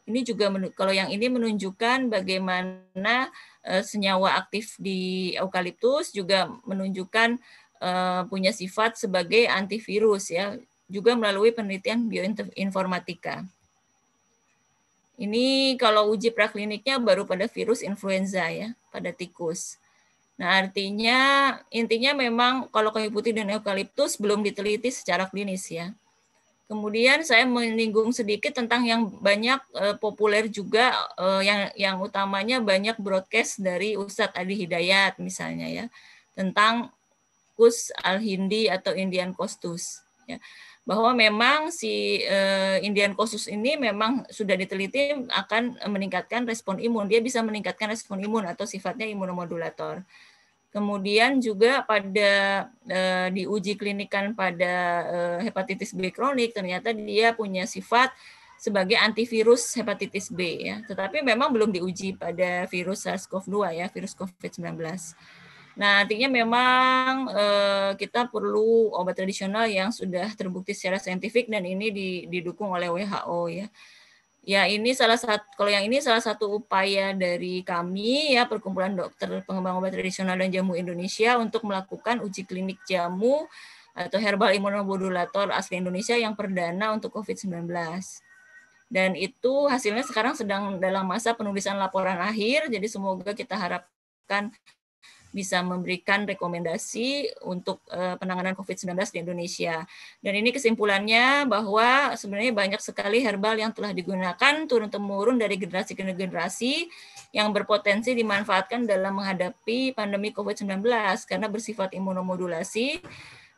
Ini juga kalau yang ini menunjukkan bagaimana eh, senyawa aktif di eukaliptus juga menunjukkan punya sifat sebagai antivirus ya, juga melalui penelitian bioinformatika. Ini kalau uji prakliniknya baru pada virus influenza ya, pada tikus. Nah, artinya intinya memang kalau kayu putih dan eukaliptus belum diteliti secara klinis ya. Kemudian saya menyinggung sedikit tentang yang banyak uh, populer juga uh, yang yang utamanya banyak broadcast dari Ustadz Adi Hidayat misalnya ya tentang Kus al-Hindi atau Indian Costus ya bahwa memang si uh, Indian Costus ini memang sudah diteliti akan meningkatkan respon imun dia bisa meningkatkan respon imun atau sifatnya imunomodulator. Kemudian juga pada uh, diuji klinikan pada uh, hepatitis B kronik ternyata dia punya sifat sebagai antivirus hepatitis B ya. Tetapi memang belum diuji pada virus SARS-CoV-2 ya, virus COVID-19. Nah, artinya memang uh, kita perlu obat tradisional yang sudah terbukti secara saintifik dan ini didukung oleh WHO ya. Ya, ini salah satu kalau yang ini salah satu upaya dari kami ya Perkumpulan Dokter Pengembang Obat Tradisional dan Jamu Indonesia untuk melakukan uji klinik jamu atau herbal imunomodulator asli Indonesia yang perdana untuk COVID-19. Dan itu hasilnya sekarang sedang dalam masa penulisan laporan akhir, jadi semoga kita harapkan bisa memberikan rekomendasi untuk uh, penanganan COVID-19 di Indonesia. Dan ini kesimpulannya bahwa sebenarnya banyak sekali herbal yang telah digunakan turun-temurun dari generasi ke generasi yang berpotensi dimanfaatkan dalam menghadapi pandemi COVID-19 karena bersifat imunomodulasi,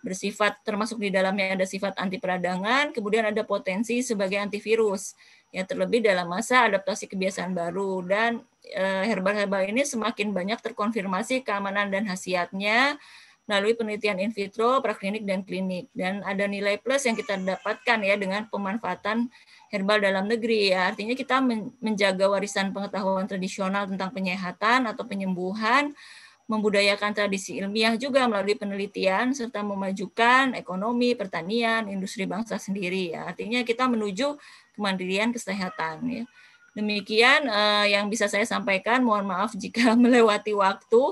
bersifat termasuk di dalamnya ada sifat anti peradangan, kemudian ada potensi sebagai antivirus ya terlebih dalam masa adaptasi kebiasaan baru dan herbal-herbal ini semakin banyak terkonfirmasi keamanan dan khasiatnya melalui penelitian in vitro, praklinik dan klinik dan ada nilai plus yang kita dapatkan ya dengan pemanfaatan herbal dalam negeri ya artinya kita menjaga warisan pengetahuan tradisional tentang penyehatan atau penyembuhan membudayakan tradisi ilmiah juga melalui penelitian serta memajukan ekonomi, pertanian, industri bangsa sendiri ya. Artinya kita menuju kemandirian kesehatan ya. Demikian uh, yang bisa saya sampaikan. Mohon maaf jika melewati waktu.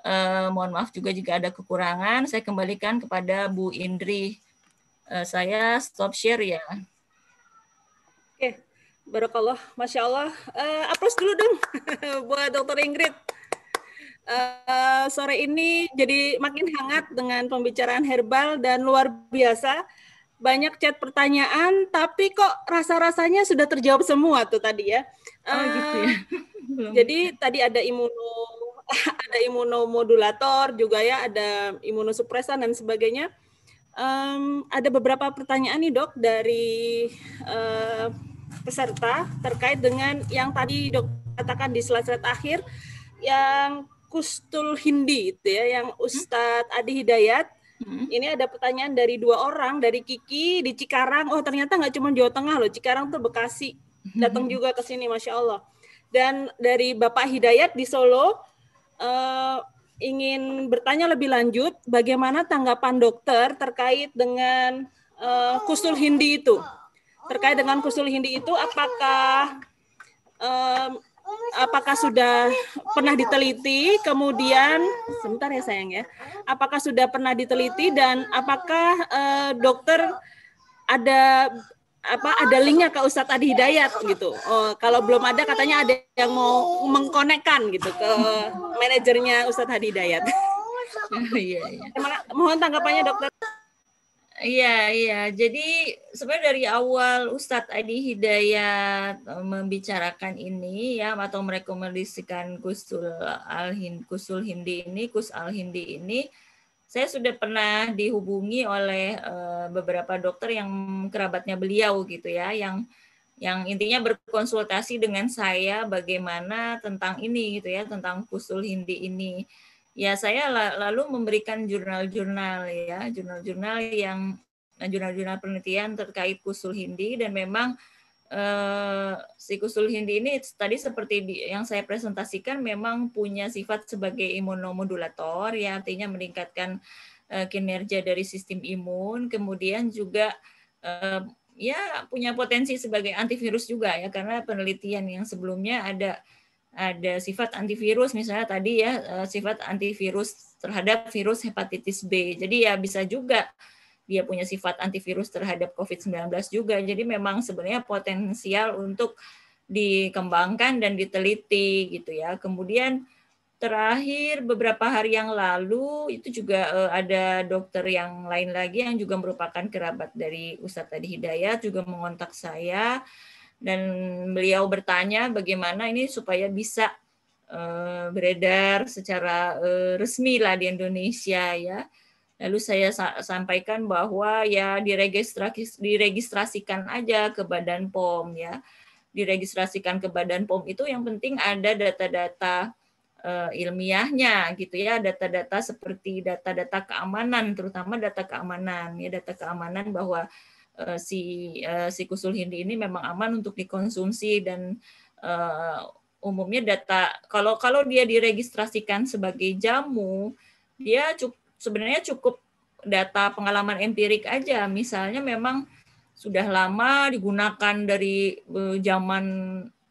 Uh, mohon maaf juga jika ada kekurangan. Saya kembalikan kepada Bu Indri. Uh, saya stop share ya. Oke, Barakallah, Masya Allah. Uh, aplaus dulu dong buat Dokter Ingrid. Uh, sore ini jadi makin hangat dengan pembicaraan herbal dan luar biasa banyak chat pertanyaan, tapi kok rasa-rasanya sudah terjawab semua tuh tadi ya. Oh, uh, gitu ya. jadi tadi ada imuno ada imunomodulator juga ya, ada imunosupresan dan sebagainya. Um, ada beberapa pertanyaan nih dok dari uh, peserta terkait dengan yang tadi dok katakan di slide-slide akhir yang kustul hindi itu ya, yang Ustadz Adi Hidayat Hmm. Ini ada pertanyaan dari dua orang, dari Kiki di Cikarang. Oh ternyata nggak cuma Jawa Tengah loh, Cikarang tuh Bekasi. Datang hmm. juga ke sini, masya Allah. Dan dari Bapak Hidayat di Solo uh, ingin bertanya lebih lanjut, bagaimana tanggapan dokter terkait dengan uh, kusul hindi itu? Terkait dengan kusul hindi itu, apakah um, apakah sudah pernah diteliti? Kemudian sebentar ya sayang ya. Apakah sudah pernah diteliti dan apakah uh, dokter ada apa ada linknya ke Ustadz Adi Hidayat gitu? Oh, kalau belum ada katanya ada yang mau mengkonekkan gitu ke manajernya Ustadz Adi Hidayat. Iya, iya. mohon tanggapannya dokter Iya, iya. Jadi sebenarnya dari awal Ustadz Adi Hidayat e, membicarakan ini ya atau merekomendasikan Kusul Al Hind Kusul Hindi ini, Kus Al Hindi ini, saya sudah pernah dihubungi oleh uh, beberapa dokter yang kerabatnya beliau gitu ya, yang yang intinya berkonsultasi dengan saya bagaimana tentang ini gitu ya, tentang Kusul Hindi ini ya saya lalu memberikan jurnal-jurnal ya, jurnal-jurnal yang jurnal-jurnal penelitian terkait kusul hindi dan memang eh, si kusul hindi ini tadi seperti yang saya presentasikan memang punya sifat sebagai imunomodulator ya artinya meningkatkan eh, kinerja dari sistem imun kemudian juga eh, ya punya potensi sebagai antivirus juga ya karena penelitian yang sebelumnya ada ada sifat antivirus misalnya tadi ya eh, sifat antivirus terhadap virus hepatitis B. Jadi ya bisa juga dia punya sifat antivirus terhadap COVID-19 juga. Jadi memang sebenarnya potensial untuk dikembangkan dan diteliti gitu ya. Kemudian terakhir beberapa hari yang lalu itu juga uh, ada dokter yang lain lagi yang juga merupakan kerabat dari Ustadz tadi Hidayat juga mengontak saya dan beliau bertanya bagaimana ini supaya bisa uh, beredar secara uh, resmi lah di Indonesia ya. Lalu saya sa sampaikan bahwa ya diregistrasi diregistrasikan aja ke Badan POM ya. Diregistrasikan ke Badan POM itu yang penting ada data-data uh, ilmiahnya gitu ya, data-data seperti data-data keamanan terutama data keamanan ya, data keamanan bahwa si uh, si kusul hindi ini memang aman untuk dikonsumsi dan uh, umumnya data kalau kalau dia diregistrasikan sebagai jamu dia cukup sebenarnya cukup data pengalaman empirik aja. Misalnya memang sudah lama digunakan dari zaman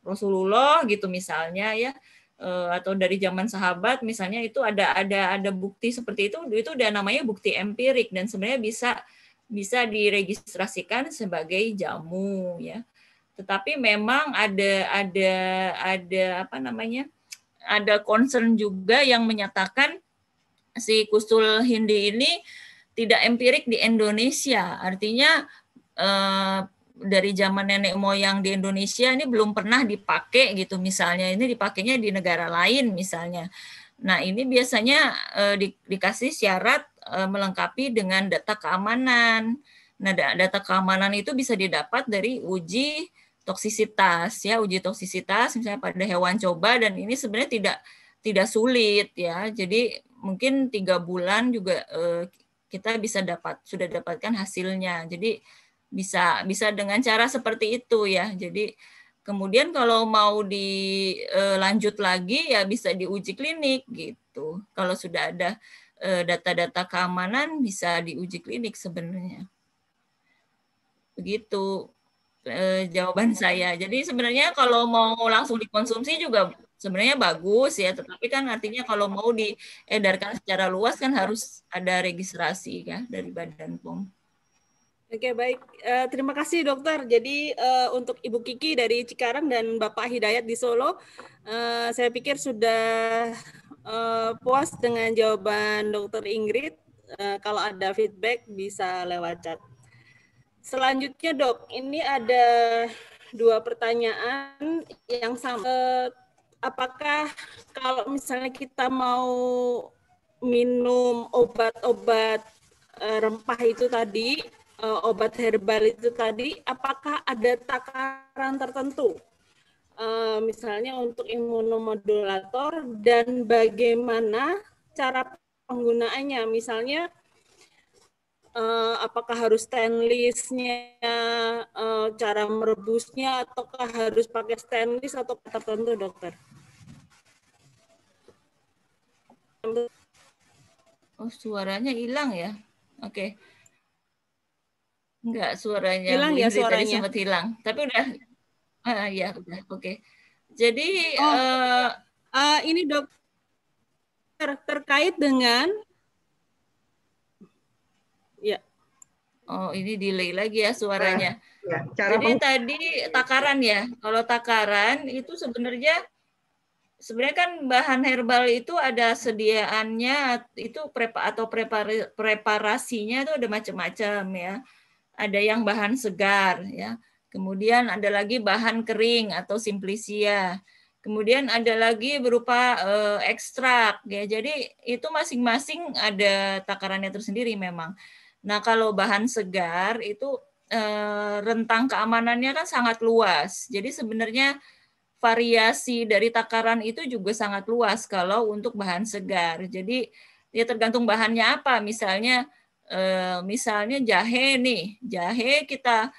Rasulullah gitu misalnya ya atau dari zaman sahabat misalnya itu ada ada ada bukti seperti itu itu udah namanya bukti empirik dan sebenarnya bisa bisa diregistrasikan sebagai jamu ya tetapi memang ada ada ada apa namanya ada concern juga yang menyatakan si Kusul Hindi ini tidak empirik di Indonesia. Artinya eh, dari zaman nenek moyang di Indonesia ini belum pernah dipakai gitu misalnya. Ini dipakainya di negara lain misalnya. Nah, ini biasanya eh, di, dikasih syarat melengkapi dengan data keamanan. Nah, data keamanan itu bisa didapat dari uji toksisitas ya, uji toksisitas misalnya pada hewan coba dan ini sebenarnya tidak tidak sulit ya. Jadi mungkin tiga bulan juga uh, kita bisa dapat sudah dapatkan hasilnya. Jadi bisa bisa dengan cara seperti itu ya. Jadi kemudian kalau mau dilanjut eh, lagi ya bisa diuji klinik gitu. Kalau sudah ada eh, data-data keamanan bisa diuji klinik sebenarnya. Begitu jawaban saya. Jadi sebenarnya kalau mau langsung dikonsumsi juga sebenarnya bagus ya, tetapi kan artinya kalau mau diedarkan secara luas kan harus ada registrasi ya dari Badan POM. Oke baik, uh, terima kasih dokter. Jadi uh, untuk Ibu Kiki dari Cikarang dan Bapak Hidayat di Solo, uh, saya pikir sudah uh, puas dengan jawaban dokter Ingrid. Uh, kalau ada feedback bisa lewat chat. Selanjutnya dok, ini ada dua pertanyaan yang sama. Uh, apakah kalau misalnya kita mau minum obat-obat rempah itu tadi, obat herbal itu tadi, apakah ada takaran tertentu? Uh, misalnya untuk imunomodulator dan bagaimana cara penggunaannya? Misalnya uh, apakah harus stainlessnya, uh, cara merebusnya, ataukah harus pakai stainless atau tertentu, dokter? Oh, suaranya hilang ya? Oke. Okay. Enggak, suaranya hilang ya suaranya. Tadi sempat hilang. Tapi udah ah ya udah oke. Okay. Jadi oh, uh, uh, ini dokter terkait dengan Ya. Oh, ini delay lagi ya suaranya. Ya, cara Jadi tadi takaran ya. Kalau takaran itu sebenarnya sebenarnya kan bahan herbal itu ada sediaannya itu prepa atau prepar, preparasinya itu ada macam-macam ya. Ada yang bahan segar ya. Kemudian ada lagi bahan kering atau simplicia. Kemudian ada lagi berupa uh, ekstrak ya. Jadi itu masing-masing ada takarannya tersendiri memang. Nah, kalau bahan segar itu eh, rentang keamanannya kan sangat luas. Jadi sebenarnya variasi dari takaran itu juga sangat luas kalau untuk bahan segar. Jadi ya tergantung bahannya apa. Misalnya eh, misalnya jahe nih, jahe kita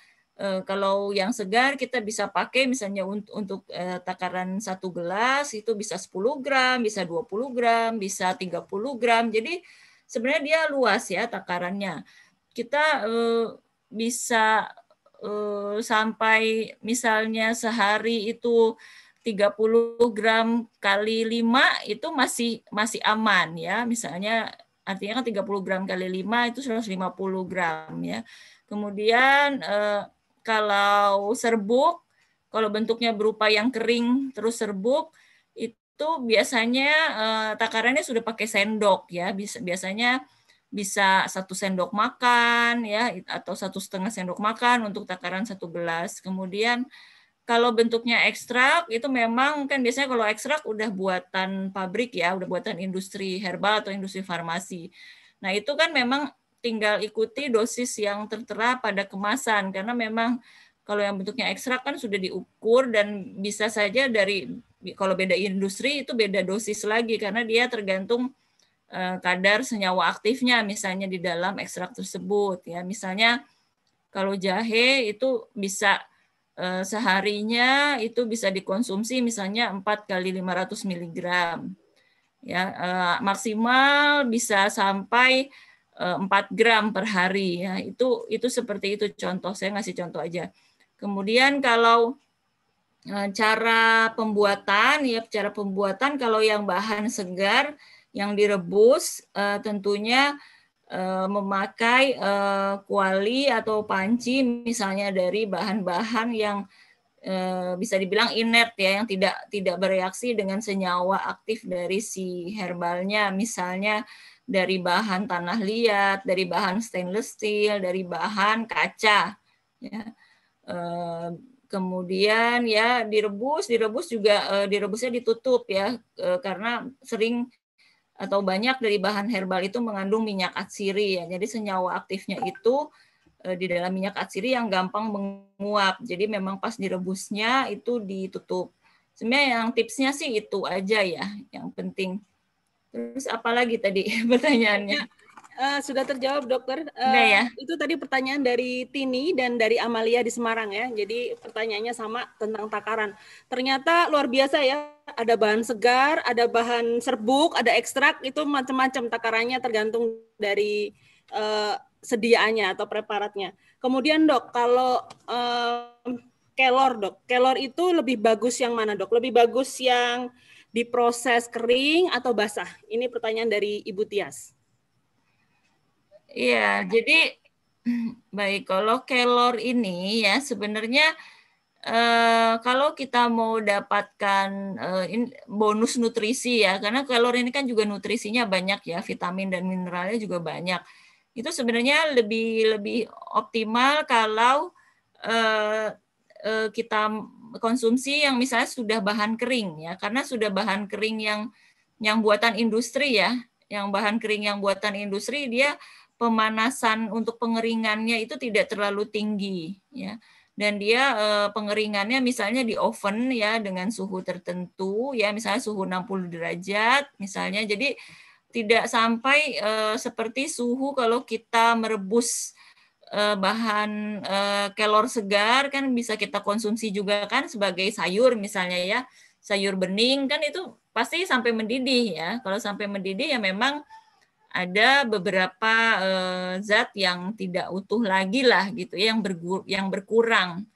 kalau yang segar kita bisa pakai misalnya untuk, untuk eh, takaran satu gelas itu bisa 10 gram, bisa 20 gram, bisa 30 gram. Jadi sebenarnya dia luas ya takarannya. Kita uh, bisa uh, sampai misalnya sehari itu 30 gram kali 5 itu masih masih aman ya. Misalnya artinya kan 30 gram kali 5 itu 150 gram ya. Kemudian eh, kalau serbuk kalau bentuknya berupa yang kering terus serbuk itu biasanya uh, takarannya sudah pakai sendok ya. Bisa biasanya bisa satu sendok makan ya atau satu setengah sendok makan untuk takaran satu gelas. Kemudian kalau bentuknya ekstrak itu memang kan biasanya kalau ekstrak udah buatan pabrik ya, udah buatan industri herbal atau industri farmasi. Nah itu kan memang tinggal ikuti dosis yang tertera pada kemasan. Karena memang kalau yang bentuknya ekstrak kan sudah diukur dan bisa saja dari kalau beda industri itu beda dosis lagi. Karena dia tergantung Eh, kadar senyawa aktifnya misalnya di dalam ekstrak tersebut ya. Misalnya kalau jahe itu bisa eh, seharinya itu bisa dikonsumsi misalnya 4 kali 500 mg ya. Eh, maksimal bisa sampai 4 gram per hari ya. Itu itu seperti itu contoh. Saya ngasih contoh aja. Kemudian kalau cara pembuatan ya cara pembuatan kalau yang bahan segar yang direbus uh, tentunya memakai kuali atau panci misalnya dari bahan-bahan yang bisa dibilang inert ya yang tidak tidak bereaksi dengan senyawa aktif dari si herbalnya. Misalnya dari bahan tanah liat, dari bahan stainless steel, dari bahan kaca ya. Uh, kemudian ya direbus direbus juga direbusnya ditutup ya karena sering atau banyak dari bahan herbal itu mengandung minyak atsiri ya. Jadi senyawa aktifnya itu eh, di dalam minyak atsiri yang gampang menguap. Jadi memang pas direbusnya itu ditutup. Sebenarnya yang tipsnya sih itu aja ya yang penting. Terus apalagi tadi pertanyaannya? Uh, sudah terjawab dokter. Uh, ya? Itu tadi pertanyaan dari Tini dan dari Amalia di Semarang ya. Jadi pertanyaannya sama tentang takaran. Ternyata luar biasa ya. Ada bahan segar, ada bahan serbuk, ada ekstrak. Itu macam-macam takarannya tergantung dari uh, sediaannya atau preparatnya. Kemudian dok, kalau uh, kelor dok, kelor itu lebih bagus yang mana dok? Lebih bagus yang diproses kering atau basah? Ini pertanyaan dari Ibu Tias. Iya, jadi baik kalau kelor ini ya sebenarnya eh, kalau kita mau dapatkan eh, bonus nutrisi ya, karena kelor ini kan juga nutrisinya banyak ya, vitamin dan mineralnya juga banyak. Itu sebenarnya lebih lebih optimal kalau eh, eh, kita konsumsi yang misalnya sudah bahan kering ya, karena sudah bahan kering yang yang buatan industri ya, yang bahan kering yang buatan industri dia pemanasan untuk pengeringannya itu tidak terlalu tinggi ya. Dan dia eh, pengeringannya misalnya di oven ya dengan suhu tertentu ya. Misalnya suhu 60 derajat misalnya. Jadi tidak sampai eh, seperti suhu kalau kita merebus eh, bahan kelor segar kan bisa kita konsumsi juga kan sebagai sayur misalnya ya sayur bening kan itu pasti sampai mendidih ya kalau sampai mendidih ya memang ada beberapa uh, zat yang tidak utuh lagi lah gitu ya yang bergur yang berkurang.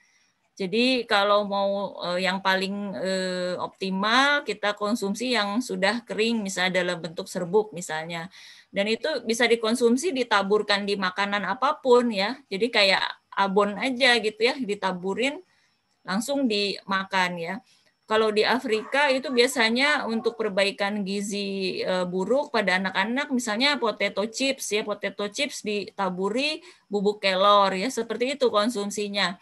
Jadi kalau mau uh, yang paling uh, optimal kita konsumsi yang sudah kering misalnya dalam bentuk serbuk misalnya. Dan itu bisa dikonsumsi ditaburkan di makanan apa pun ya. Jadi kayak abon aja gitu ya ditaburin langsung dimakan ya. Kalau di Afrika itu biasanya untuk perbaikan gizi e, buruk pada anak-anak misalnya potato chips ya, potato chips ditaburi bubuk kelor ya, seperti itu konsumsinya.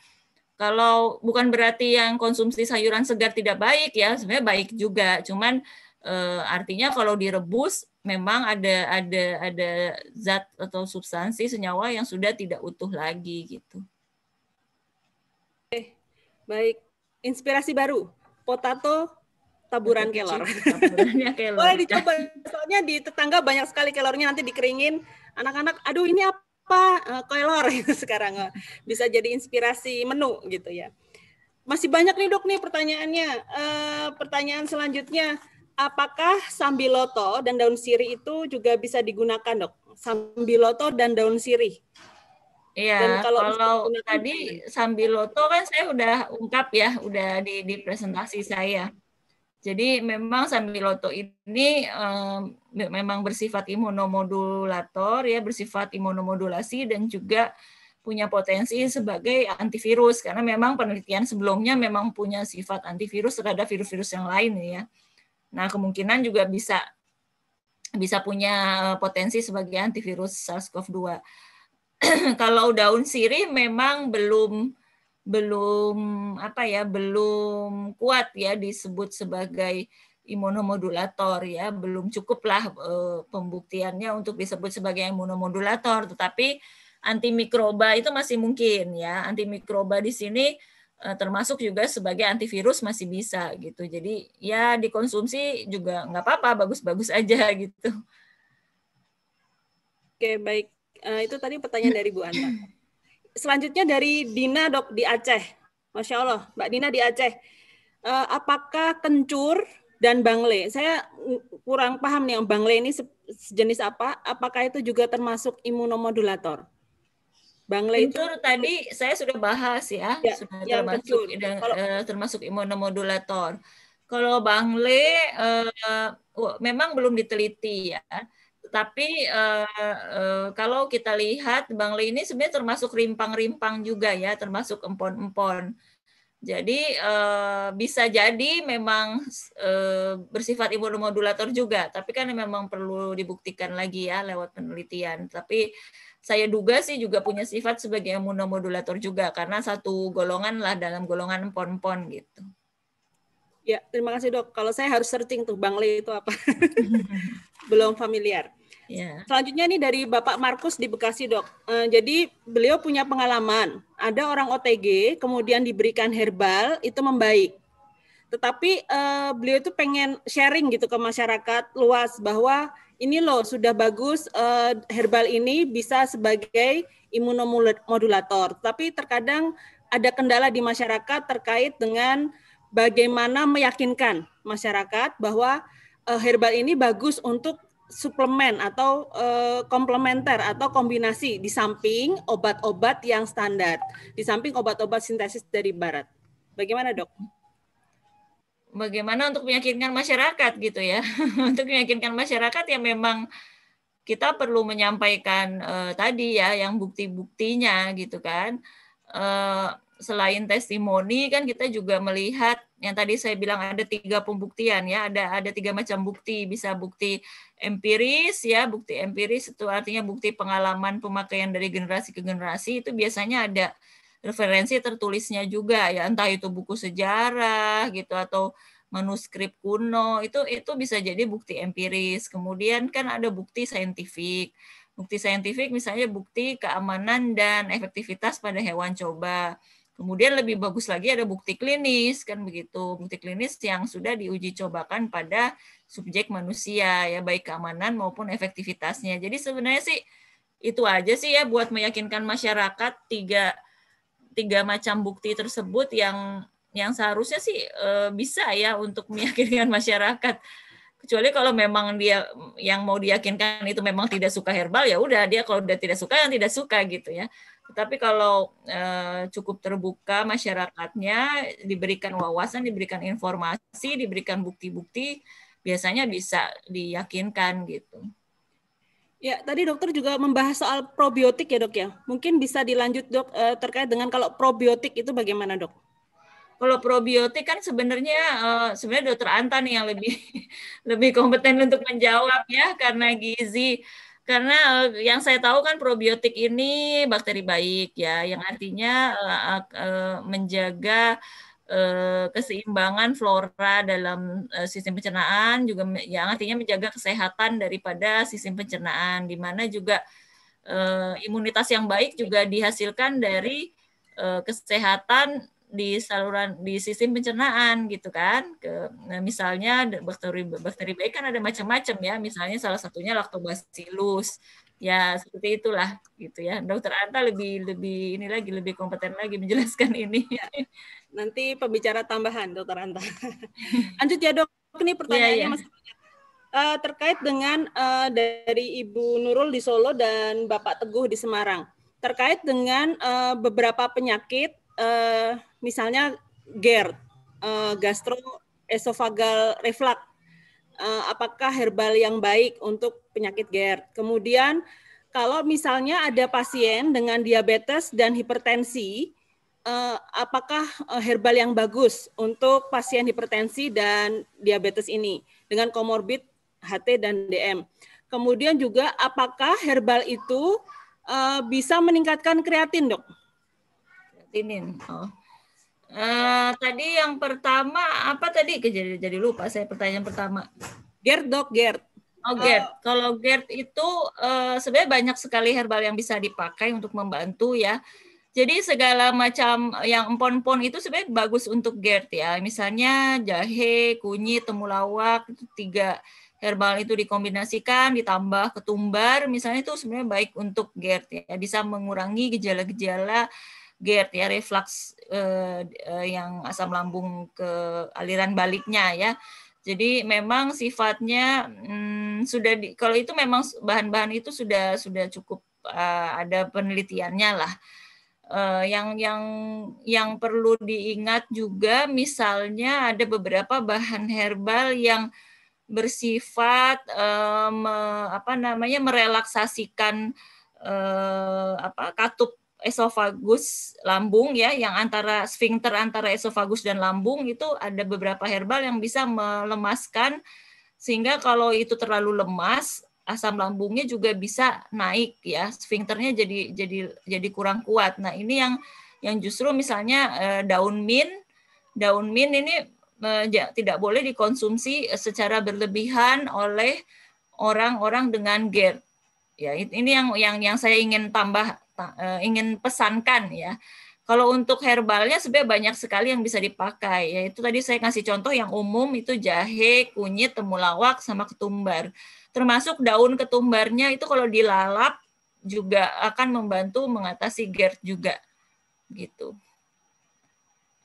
Kalau bukan berarti yang konsumsi sayuran segar tidak baik ya, sebenarnya baik juga. Cuman e, artinya kalau direbus memang ada ada ada zat atau substansi senyawa yang sudah tidak utuh lagi gitu. Oke, baik. Inspirasi baru potato taburan kelor. Taburannya kelor. Boleh dicoba. Soalnya di tetangga banyak sekali kelornya nanti dikeringin. Anak-anak, aduh ini apa? Uh, kelor gitu sekarang. Uh, bisa jadi inspirasi menu gitu ya. Masih banyak nih dok nih pertanyaannya. Uh, pertanyaan selanjutnya, apakah sambiloto dan daun sirih itu juga bisa digunakan dok? Sambiloto dan daun sirih. Iya, kalau, kalau tadi Sambiloto kan saya udah ungkap ya, udah di, di presentasi saya. Jadi memang Sambiloto ini um, memang bersifat imunomodulator ya, bersifat imunomodulasi dan juga punya potensi sebagai antivirus karena memang penelitian sebelumnya memang punya sifat antivirus terhadap virus-virus yang lain ya. Nah, kemungkinan juga bisa bisa punya eh, potensi sebagai antivirus SARS-CoV-2. Kalau daun sirih memang belum belum apa ya belum kuat ya disebut sebagai imunomodulator ya. Belum cukuplah eh, pembuktiannya untuk disebut sebagai imunomodulator. Tetapi antimikroba itu masih mungkin ya. Antimikroba di sini termasuk juga sebagai antivirus masih bisa gitu. Jadi ya dikonsumsi juga nggak apa-apa, bagus-bagus aja gitu. Oke baik, uh, itu tadi pertanyaan dari Bu Anta. Selanjutnya dari Dina dok di Aceh, masya Allah, Mbak Dina di Aceh. Uh, apakah kencur dan bangle? Saya kurang paham nih, bangle ini sejenis apa? Apakah itu juga termasuk imunomodulator? Bang Kencur tadi saya sudah bahas ya, ya sudah termasuk Kalau, uh, termasuk imunomodulator. Kalau Bang Le uh, uh, memang belum diteliti ya. Tapi uh, uh, kalau kita lihat Bang Le ini sebenarnya termasuk rimpang-rimpang juga ya, termasuk empon-empon. Jadi uh, bisa jadi memang uh, bersifat imunomodulator juga, tapi kan memang perlu dibuktikan lagi ya lewat penelitian. Tapi saya duga sih juga punya sifat sebagai imunomodulator juga karena satu golongan lah dalam golongan pon-pon gitu. Ya, terima kasih dok. Kalau saya harus searching tuh Bang Le itu apa. Belum familiar. Ya. Selanjutnya nih dari Bapak Markus di Bekasi dok. Uh, jadi beliau punya pengalaman. Ada orang OTG kemudian diberikan herbal itu membaik. Tetapi uh, beliau itu pengen sharing gitu ke masyarakat luas bahwa ini loh sudah bagus uh, herbal ini bisa sebagai imunomodulator. Tapi terkadang ada kendala di masyarakat terkait dengan bagaimana meyakinkan masyarakat bahwa uh, herbal ini bagus untuk suplemen atau uh, komplementer atau kombinasi di samping obat-obat yang standar, di samping obat-obat sintesis dari barat. Bagaimana, Dok? Bagaimana untuk meyakinkan masyarakat gitu ya. Untuk meyakinkan masyarakat ya memang kita perlu menyampaikan uh, tadi ya yang bukti-buktinya gitu kan. Uh, selain testimoni kan kita juga melihat yang tadi saya bilang ada tiga pembuktian ya ada ada tiga macam bukti. Bisa bukti empiris ya bukti empiris itu artinya bukti pengalaman pemakaian dari generasi ke generasi. Itu biasanya ada referensi tertulisnya juga ya entah itu buku sejarah gitu atau manuskrip kuno itu itu bisa jadi bukti empiris. Kemudian kan ada bukti saintifik. Bukti saintifik misalnya bukti keamanan dan efektivitas pada hewan coba. Kemudian lebih bagus lagi ada bukti klinis kan begitu. Bukti klinis yang sudah diuji cobakan pada subjek manusia ya baik keamanan maupun efektivitasnya. Jadi sebenarnya sih itu aja sih ya buat meyakinkan masyarakat tiga tiga macam bukti tersebut yang yang seharusnya sih e, bisa ya untuk meyakinkan masyarakat. Kecuali kalau memang dia yang mau diyakinkan itu memang tidak suka herbal ya udah dia kalau udah tidak suka yang tidak suka gitu ya. Tapi kalau e, cukup terbuka masyarakatnya diberikan wawasan diberikan informasi diberikan bukti-bukti biasanya bisa diyakinkan gitu Ya, tadi dokter juga membahas soal probiotik ya dok ya. Mungkin bisa dilanjut dok eh, terkait dengan kalau probiotik itu bagaimana dok? Kalau probiotik kan sebenarnya eh, sebenarnya dokter Anta nih yang lebih lebih kompeten untuk menjawab ya karena gizi. Karena eh, yang saya tahu kan probiotik ini bakteri baik ya, yang artinya menjaga keseimbangan flora dalam eh, sistem pencernaan juga yang artinya menjaga kesehatan daripada sistem pencernaan di mana juga eh, imunitas yang baik juga dihasilkan dari kesehatan di saluran di sistem pencernaan gitu kan. Ke nah, misalnya bakteri bakteri baik kan ada macam-macam ya. Misalnya salah satunya lactobacillus. Ya seperti itulah gitu ya. Dokter Anta lebih lebih ini lagi lebih kompeten lagi menjelaskan ini nanti pembicara tambahan, Dokter Anta. Lanjut ya dok, ini pertanyaannya yeah, yeah. masih banyak. Uh, terkait dengan uh, dari Ibu Nurul di Solo dan Bapak Teguh di Semarang, terkait dengan uh, beberapa penyakit, uh, misalnya GERD, uh, gastroesophageal reflux, uh, apakah herbal yang baik untuk penyakit GERD? Kemudian kalau misalnya ada pasien dengan diabetes dan hipertensi, uh, apakah uh, herbal yang bagus untuk pasien hipertensi dan diabetes ini? dengan komorbid HT dan DM. Kemudian juga apakah herbal itu uh, bisa meningkatkan kreatin, Dok? Kreatinin. Oh. Uh, tadi yang pertama apa tadi? Jadi jadi lupa saya pertanyaan pertama. GERD, Dok, GERD. Oh, GERD. Uh, Kalau GERD itu uh, sebenarnya banyak sekali herbal yang bisa dipakai untuk membantu ya. Jadi segala macam yang empon-empon itu sebenarnya bagus untuk GERD ya. Misalnya jahe, kunyit, temulawak tiga herbal itu dikombinasikan ditambah ketumbar misalnya itu sebenarnya baik untuk GERD ya. Bisa mengurangi gejala-gejala GERD ya reflux eh, eh, yang asam lambung ke aliran baliknya ya. Jadi memang sifatnya hmm, sudah di, kalau itu memang bahan-bahan itu sudah sudah cukup uh, ada penelitiannya lah uh, yang yang yang perlu diingat juga misalnya ada beberapa bahan herbal yang bersifat uh, me, apa namanya merelaksasikan uh, apa katup esofagus lambung ya yang antara sphincter antara esofagus dan lambung itu ada beberapa herbal yang bisa melemaskan sehingga kalau itu terlalu lemas asam lambungnya juga bisa naik ya sphincternya jadi jadi jadi kurang kuat. Nah ini yang yang justru misalnya eh, daun mint daun mint ini eh, tidak boleh dikonsumsi secara berlebihan oleh orang-orang dengan GERD. Ya ini yang yang yang saya ingin tambah eh, ingin pesankan ya. Kalau untuk herbalnya sebenarnya banyak sekali yang bisa dipakai. Yaitu tadi saya kasih contoh yang umum itu jahe kunyit temulawak sama ketumbar termasuk daun ketumbarnya itu kalau dilalap juga akan membantu mengatasi GERD juga gitu.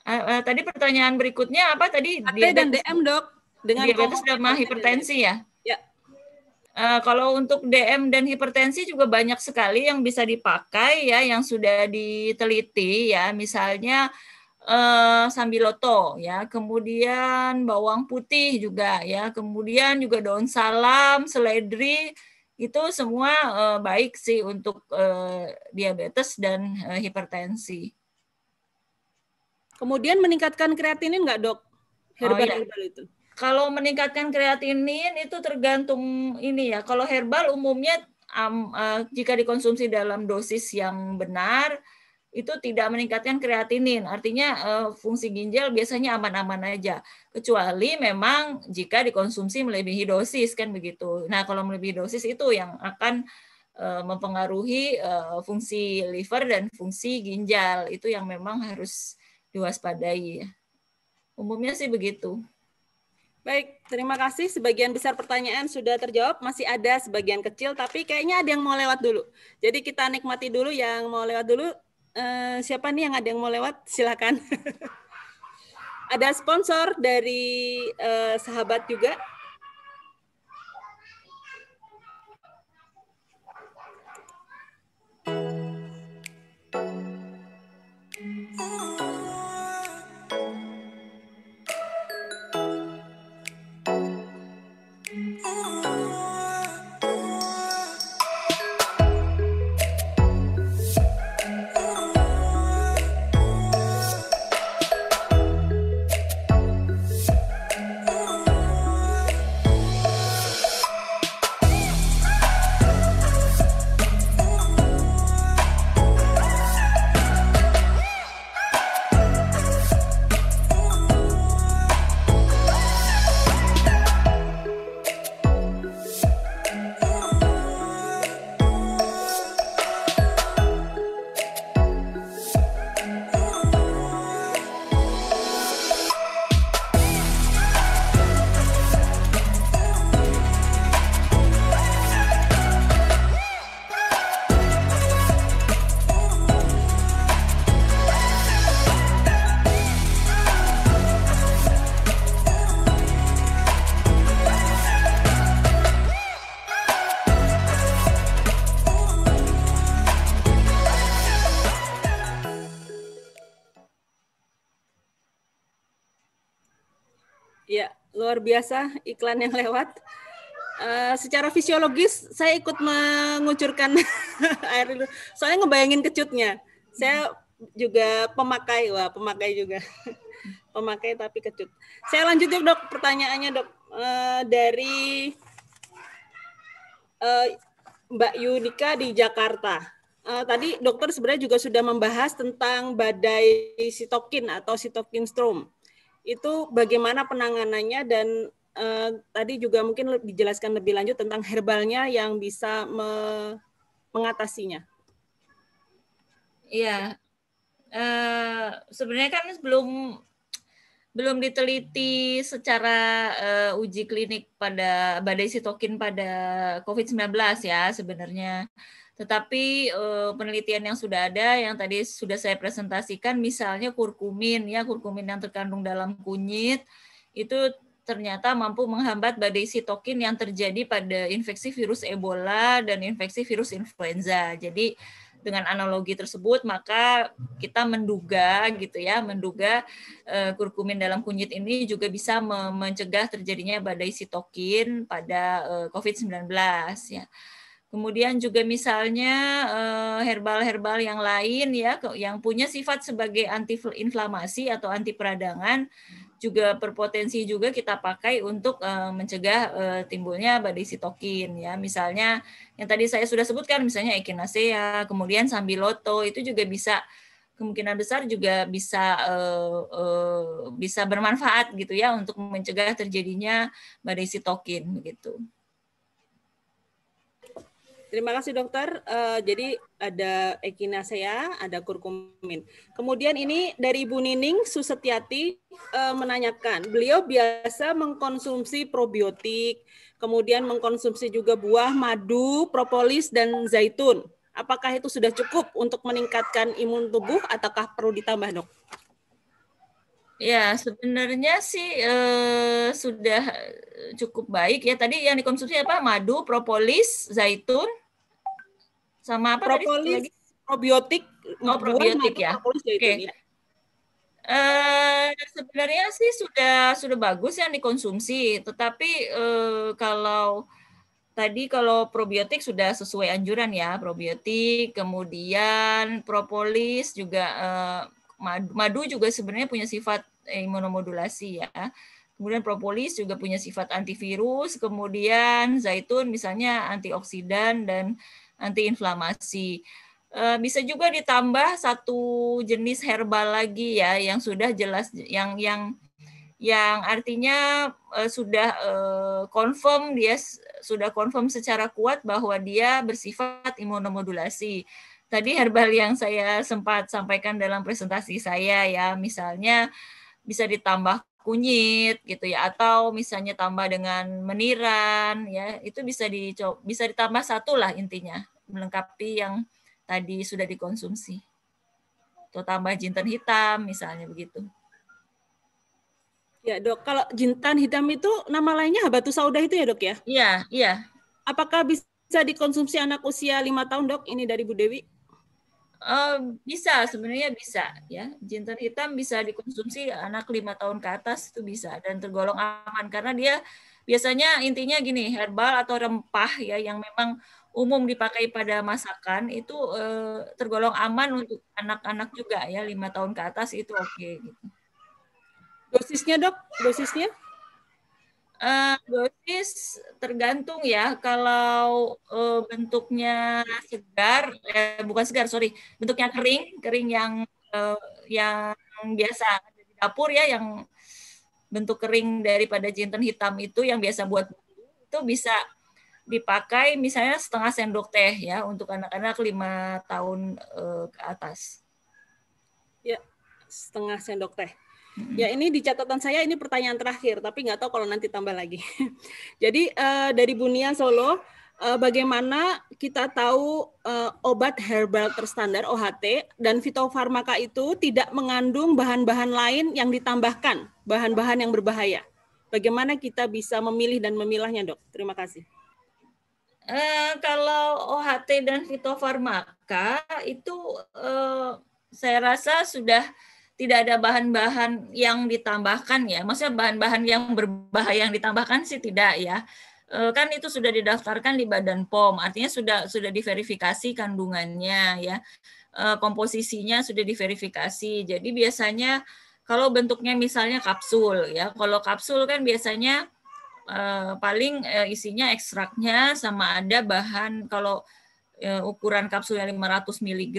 Uh, uh, tadi pertanyaan berikutnya apa tadi? HT dan DM dok dengan diabetes dan hipertensi ya? Ya. Uh, kalau untuk DM dan hipertensi juga banyak sekali yang bisa dipakai ya, yang sudah diteliti ya, misalnya uh, sambiloto ya, kemudian bawang putih juga ya, kemudian juga daun salam, seledri itu semua uh, baik sih untuk uh, diabetes dan uh, hipertensi. Kemudian meningkatkan kreatinin nggak dok? Herbal, oh, iya. herbal itu. Kalau meningkatkan kreatinin itu tergantung ini ya. Kalau herbal umumnya um, uh, jika dikonsumsi dalam dosis yang benar itu tidak meningkatkan kreatinin. Artinya uh, fungsi ginjal biasanya aman-aman aja. Kecuali memang jika dikonsumsi melebihi dosis kan begitu. Nah, kalau melebihi dosis itu yang akan uh, mempengaruhi uh, fungsi liver dan fungsi ginjal. Itu yang memang harus diwaspadai ya. Umumnya sih begitu. Baik, terima kasih. Sebagian besar pertanyaan sudah terjawab. Masih ada sebagian kecil, tapi kayaknya ada yang mau lewat dulu. Jadi kita nikmati dulu yang mau lewat dulu uh, siapa nih yang ada yang mau lewat? Silakan. ada sponsor dari uh, sahabat juga. luar biasa iklan yang lewat. Uh, secara fisiologis saya ikut mengucurkan air dulu. Soalnya ngebayangin kecutnya. Saya juga pemakai, wah pemakai juga. pemakai tapi kecut. Saya lanjut yuk dok pertanyaannya dok. uh, dari uh, Mbak Yunika di Jakarta. Uh, tadi dokter sebenarnya juga sudah membahas tentang badai sitokin atau sitokin storm. Itu bagaimana penanganannya dan uh, tadi juga mungkin dijelaskan lebih lanjut tentang herbalnya yang bisa me mengatasinya. Iya, uh, sebenarnya kan belum belum diteliti secara uh, uji klinik pada badai sitokin pada COVID-19 ya sebenarnya. Tetapi uh, penelitian yang sudah ada yang tadi sudah saya presentasikan misalnya kurkumin ya kurkumin yang terkandung dalam kunyit itu ternyata mampu menghambat badai sitokin yang terjadi pada infeksi virus Ebola dan infeksi virus influenza. Jadi dengan analogi tersebut maka kita menduga gitu ya menduga uh, kurkumin dalam kunyit ini juga bisa mencegah terjadinya badai sitokin pada uh, COVID-19 ya. Kemudian juga misalnya eh, herbal-herbal yang lain ya yang punya sifat sebagai anti inflamasi atau anti peradangan juga berpotensi juga kita pakai untuk uh, mencegah uh, timbulnya badai sitokin ya misalnya yang tadi saya sudah sebutkan misalnya echinacea kemudian sambiloto itu juga bisa kemungkinan besar juga bisa bisa bermanfaat gitu ya untuk mencegah terjadinya badai sitokin begitu. Terima kasih dokter. Uh, jadi ada echinacea, ada kurkumin. Kemudian ini dari Ibu Nining Susetiati uh, menanyakan, beliau biasa mengkonsumsi probiotik, kemudian mengkonsumsi juga buah, madu, propolis, dan zaitun. Apakah itu sudah cukup untuk meningkatkan imun tubuh ataukah perlu ditambah dok? Ya, sebenarnya sih eh, sudah cukup baik ya. Tadi yang dikonsumsi apa? Madu, propolis, zaitun, sama apa propolis, tadi? Probiotik, oh, probiotik ya. Oke. Okay. Ya. Eh, sebenarnya sih sudah sudah bagus yang dikonsumsi, tetapi eh, kalau tadi kalau probiotik sudah sesuai anjuran ya, probiotik, kemudian propolis juga eh, madu, madu juga sebenarnya punya sifat imunomodulasi ya. Kemudian propolis juga punya sifat antivirus, kemudian zaitun misalnya antioksidan dan antiinflamasi. Eh, bisa juga ditambah satu jenis herbal lagi ya yang sudah jelas yang yang yang artinya uh, sudah confirm dia sudah confirm secara kuat bahwa dia bersifat imunomodulasi tadi herbal yang saya sempat sampaikan dalam presentasi saya ya, misalnya bisa ditambah kunyit gitu ya atau misalnya tambah dengan meniran ya itu bisa dicoba bisa ditambah satu lah intinya melengkapi yang tadi sudah dikonsumsi. Atau tambah jintan hitam misalnya begitu. Ya dok kalau jintan hitam itu nama lainnya habatus sauda itu ya dok ya? Iya iya. Apakah bisa dikonsumsi anak usia lima tahun dok ini dari Bu Dewi Uh, bisa sebenarnya bisa ya jintan hitam bisa dikonsumsi anak lima tahun ke atas itu bisa dan tergolong aman karena dia biasanya intinya gini herbal atau rempah ya yang memang umum dipakai pada masakan itu uh, tergolong aman untuk anak-anak juga ya lima tahun ke atas itu oke okay, gitu. Dosisnya dok, dosisnya? Uh, tergantung ya. Kalau uh, bentuknya segar eh, bukan segar sorry. Bentuknya kering kering yang uh, yang biasa di dapur ya yang bentuk kering daripada jinten hitam itu yang biasa buat itu bisa dipakai misalnya setengah sendok teh ya untuk anak-anak lima tahun uh, ke atas. Ya setengah sendok teh Ya ini di catatan saya ini pertanyaan terakhir, tapi nggak tahu kalau nanti tambah lagi. Jadi uh, dari Bunia Solo, uh, bagaimana kita tahu uh, obat herbal terstandar OHT dan fitofarmaka itu tidak mengandung bahan-bahan lain yang ditambahkan, bahan-bahan yang berbahaya. Bagaimana kita bisa memilih dan memilahnya, dok? Terima kasih. Uh, kalau OHT dan fitofarmaka itu uh, saya rasa sudah tidak ada bahan-bahan yang ditambahkan ya. Maksudnya bahan-bahan yang berbahaya yang ditambahkan sih tidak ya. E, kan itu sudah didaftarkan di Badan POM, artinya sudah sudah diverifikasi kandungannya ya. E, komposisinya sudah diverifikasi. Jadi biasanya kalau bentuknya misalnya kapsul ya. Kalau kapsul kan biasanya uh, paling uh, isinya ekstraknya sama ada bahan kalau uh, ukuran kapsulnya 500 mg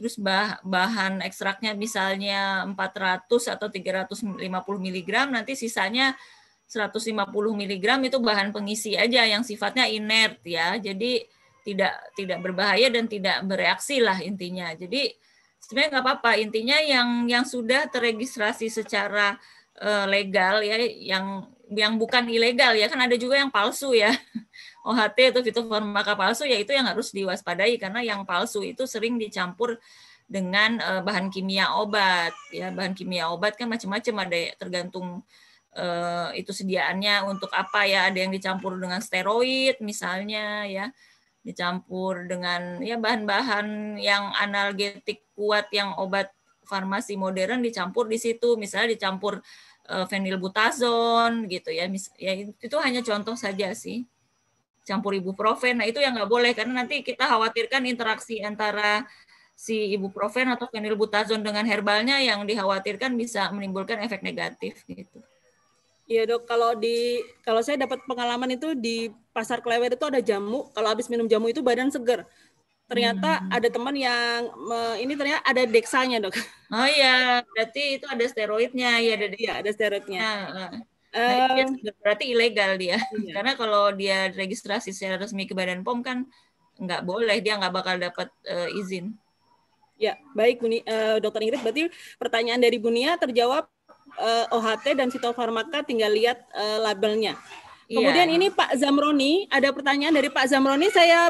terus bah, bahan ekstraknya misalnya 400 atau 350 mg nanti sisanya 150 mg itu bahan pengisi aja yang sifatnya inert ya. Jadi tidak tidak berbahaya dan tidak bereaksi lah intinya. Jadi sebenarnya nggak apa-apa. Intinya yang yang sudah terregistrasi secara uh, legal ya, yang yang bukan ilegal ya kan ada juga yang palsu ya. OHT atau fitofarmaka palsu ya itu yang harus diwaspadai karena yang palsu itu sering dicampur dengan uh, bahan kimia obat. Ya bahan kimia obat kan macam-macam ada tergantung uh, itu sediaannya untuk apa ya. Ada yang dicampur dengan steroid misalnya ya. Dicampur dengan ya bahan-bahan yang analgetik kuat yang obat farmasi modern dicampur di situ. Misalnya dicampur uh, fenilbutazon gitu ya. Mis ya itu hanya contoh saja sih campur ibuprofen nah itu yang nggak boleh karena nanti kita khawatirkan interaksi antara si ibuprofen atau fenilbutazon dengan herbalnya yang dikhawatirkan bisa menimbulkan efek negatif gitu. Iya dok, kalau di kalau saya dapat pengalaman itu di pasar Klewer itu ada jamu. Kalau habis minum jamu itu badan seger. Ternyata hmm. ada teman yang me, ini ternyata ada deksanya dok. Oh iya, berarti itu ada steroidnya ya ada ya ada steroidnya. Nah, nah, um, berarti ilegal dia. Iya. Karena kalau dia registrasi secara resmi ke Badan POM kan nggak boleh, dia nggak bakal dapat uh, izin. Ya, baik Buni, uh, Dokter Ingrid. Berarti pertanyaan dari Bunia terjawab uh, eh, OHT dan fitofarmaka tinggal lihat uh, labelnya. Iya. Kemudian ini Pak Zamroni, ada pertanyaan dari Pak Zamroni. Saya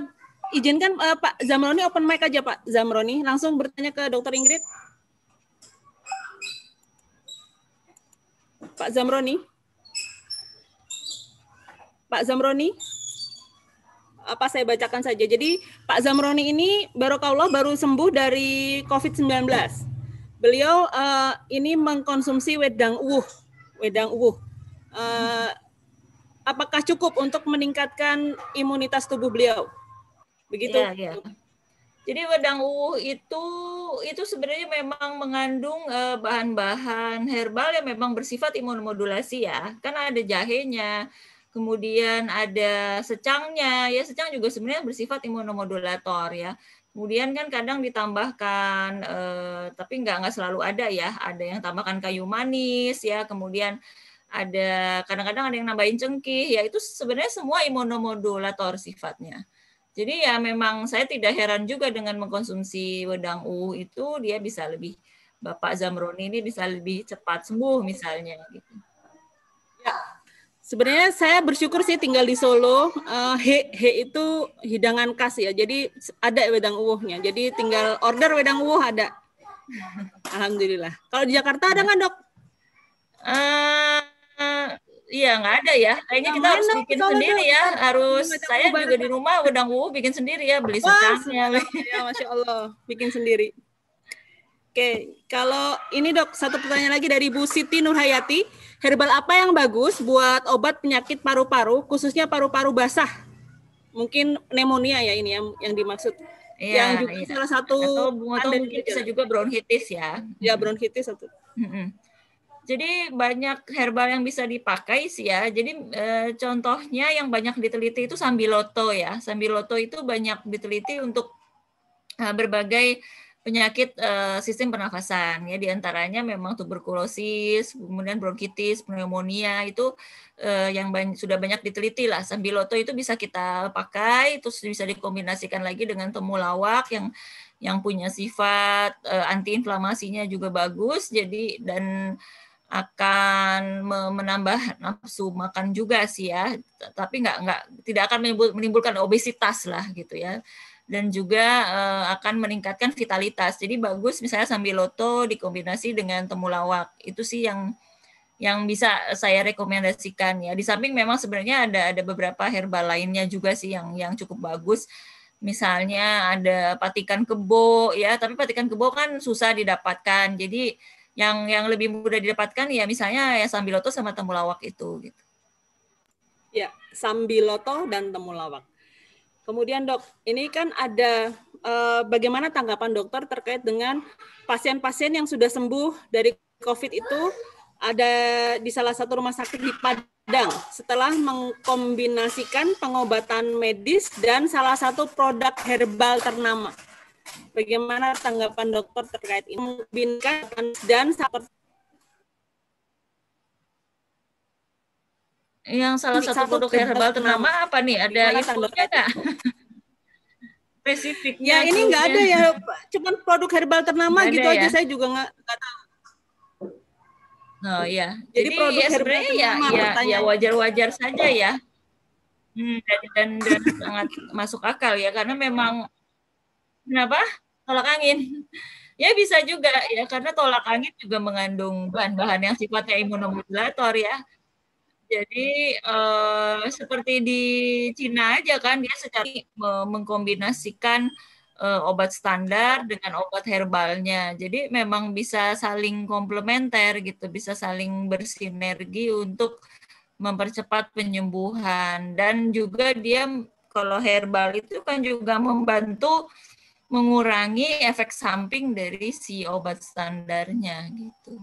izinkan uh, Pak Zamroni open mic aja Pak Zamroni, langsung bertanya ke Dokter Ingrid. Pak Zamroni. Pak Zamroni. Apa saya bacakan saja. Jadi Pak Zamroni ini barokallah baru sembuh dari COVID-19 beliau uh, ini mengkonsumsi wedang uwuh, wedang uwuh. Uh, apakah cukup untuk meningkatkan imunitas tubuh beliau? Begitu. Ya, ya. Jadi wedang uwuh itu itu sebenarnya memang mengandung eh, bahan-bahan herbal yang memang bersifat imunomodulasi ya. Kan ada jahenya, kemudian ada secangnya, ya secang juga sebenarnya bersifat imunomodulator ya. Kemudian kan kadang ditambahkan, eh, tapi nggak nggak selalu ada ya. Ada yang tambahkan kayu manis ya. Kemudian ada kadang-kadang ada yang nambahin cengkih. Ya itu sebenarnya semua imunomodulator sifatnya. Jadi ya memang saya tidak heran juga dengan mengkonsumsi wedang u itu dia bisa lebih Bapak Zamroni ini bisa lebih cepat sembuh misalnya gitu. Ya, Sebenarnya saya bersyukur sih tinggal di Solo. Uh, he, he itu hidangan khas ya. Jadi ada wedang uwuhnya. Jadi tinggal order wedang uwuh ada. Alhamdulillah. Kalau di Jakarta ada nggak dok? Uh, uh, iya nggak ada ya. Kayaknya kita harus bikin sendiri ya. Harus saya juga di rumah wedang uwuh bikin sendiri ya. Beli secangnya. Ya, Masya Allah. Bikin sendiri. Oke, kalau ini dok, satu pertanyaan lagi dari Bu Siti Nurhayati herbal apa yang bagus buat obat penyakit paru-paru, khususnya paru-paru basah? Mungkin pneumonia ya ini yang yang dimaksud. Iya, yang juga iya. salah satu atau, atau mungkin bisa juga bronkitis ya. Ya bronkitis satu. Jadi banyak herbal yang bisa dipakai sih ya. Jadi e, contohnya yang banyak diteliti itu sambiloto ya. Sambiloto itu banyak diteliti untuk e, berbagai penyakit uh, sistem pernafasan. Ya di antaranya memang tuberkulosis kemudian bronkitis pneumonia itu uh, yang banyak, sudah banyak diteliti lah. Sambiloto itu bisa kita pakai terus bisa dikombinasikan lagi dengan temulawak yang yang punya sifat uh, antiinflamasinya juga bagus. Jadi dan akan menambah nafsu makan juga sih ya. Tapi nggak nggak tidak akan menimbulkan obesitas lah gitu ya dan juga uh, akan meningkatkan vitalitas. Jadi bagus misalnya sambiloto dikombinasi dengan temulawak. Itu sih yang yang bisa saya rekomendasikan ya. Di samping memang sebenarnya ada ada beberapa herbal lainnya juga sih yang yang cukup bagus. Misalnya ada patikan kebo ya, tapi patikan kebo kan susah didapatkan. Jadi yang yang lebih mudah didapatkan ya misalnya ya sambiloto sama temulawak itu gitu. Ya, sambiloto dan temulawak. Kemudian dok, ini kan ada eh, bagaimana tanggapan dokter terkait dengan pasien-pasien yang sudah sembuh dari COVID itu ada di salah satu rumah sakit di Padang setelah mengkombinasikan pengobatan medis dan salah satu produk herbal ternama. Bagaimana tanggapan dokter terkait ini? Dan yang salah satu, produk herbal ternama apa nih? Ada infonya nggak? Spesifiknya? Ya ini nggak ada ya, cuman produk herbal ternama gitu ya? aja. Saya juga nggak tahu. Oh iya. Jadi, Jadi ya sebenarnya ya ya, ya wajar-wajar saja ya. Hmm, dan, dan dan sangat masuk akal ya karena memang kenapa tolak angin ya bisa juga ya karena tolak angin juga mengandung bahan-bahan yang sifatnya imunomodulator ya jadi eh, seperti di Cina aja kan dia secara mengkombinasikan uh, obat standar dengan obat herbalnya. Jadi memang bisa saling komplementer gitu, bisa saling bersinergi untuk mempercepat penyembuhan dan juga dia kalau herbal itu kan juga membantu mengurangi efek samping dari si obat standarnya gitu.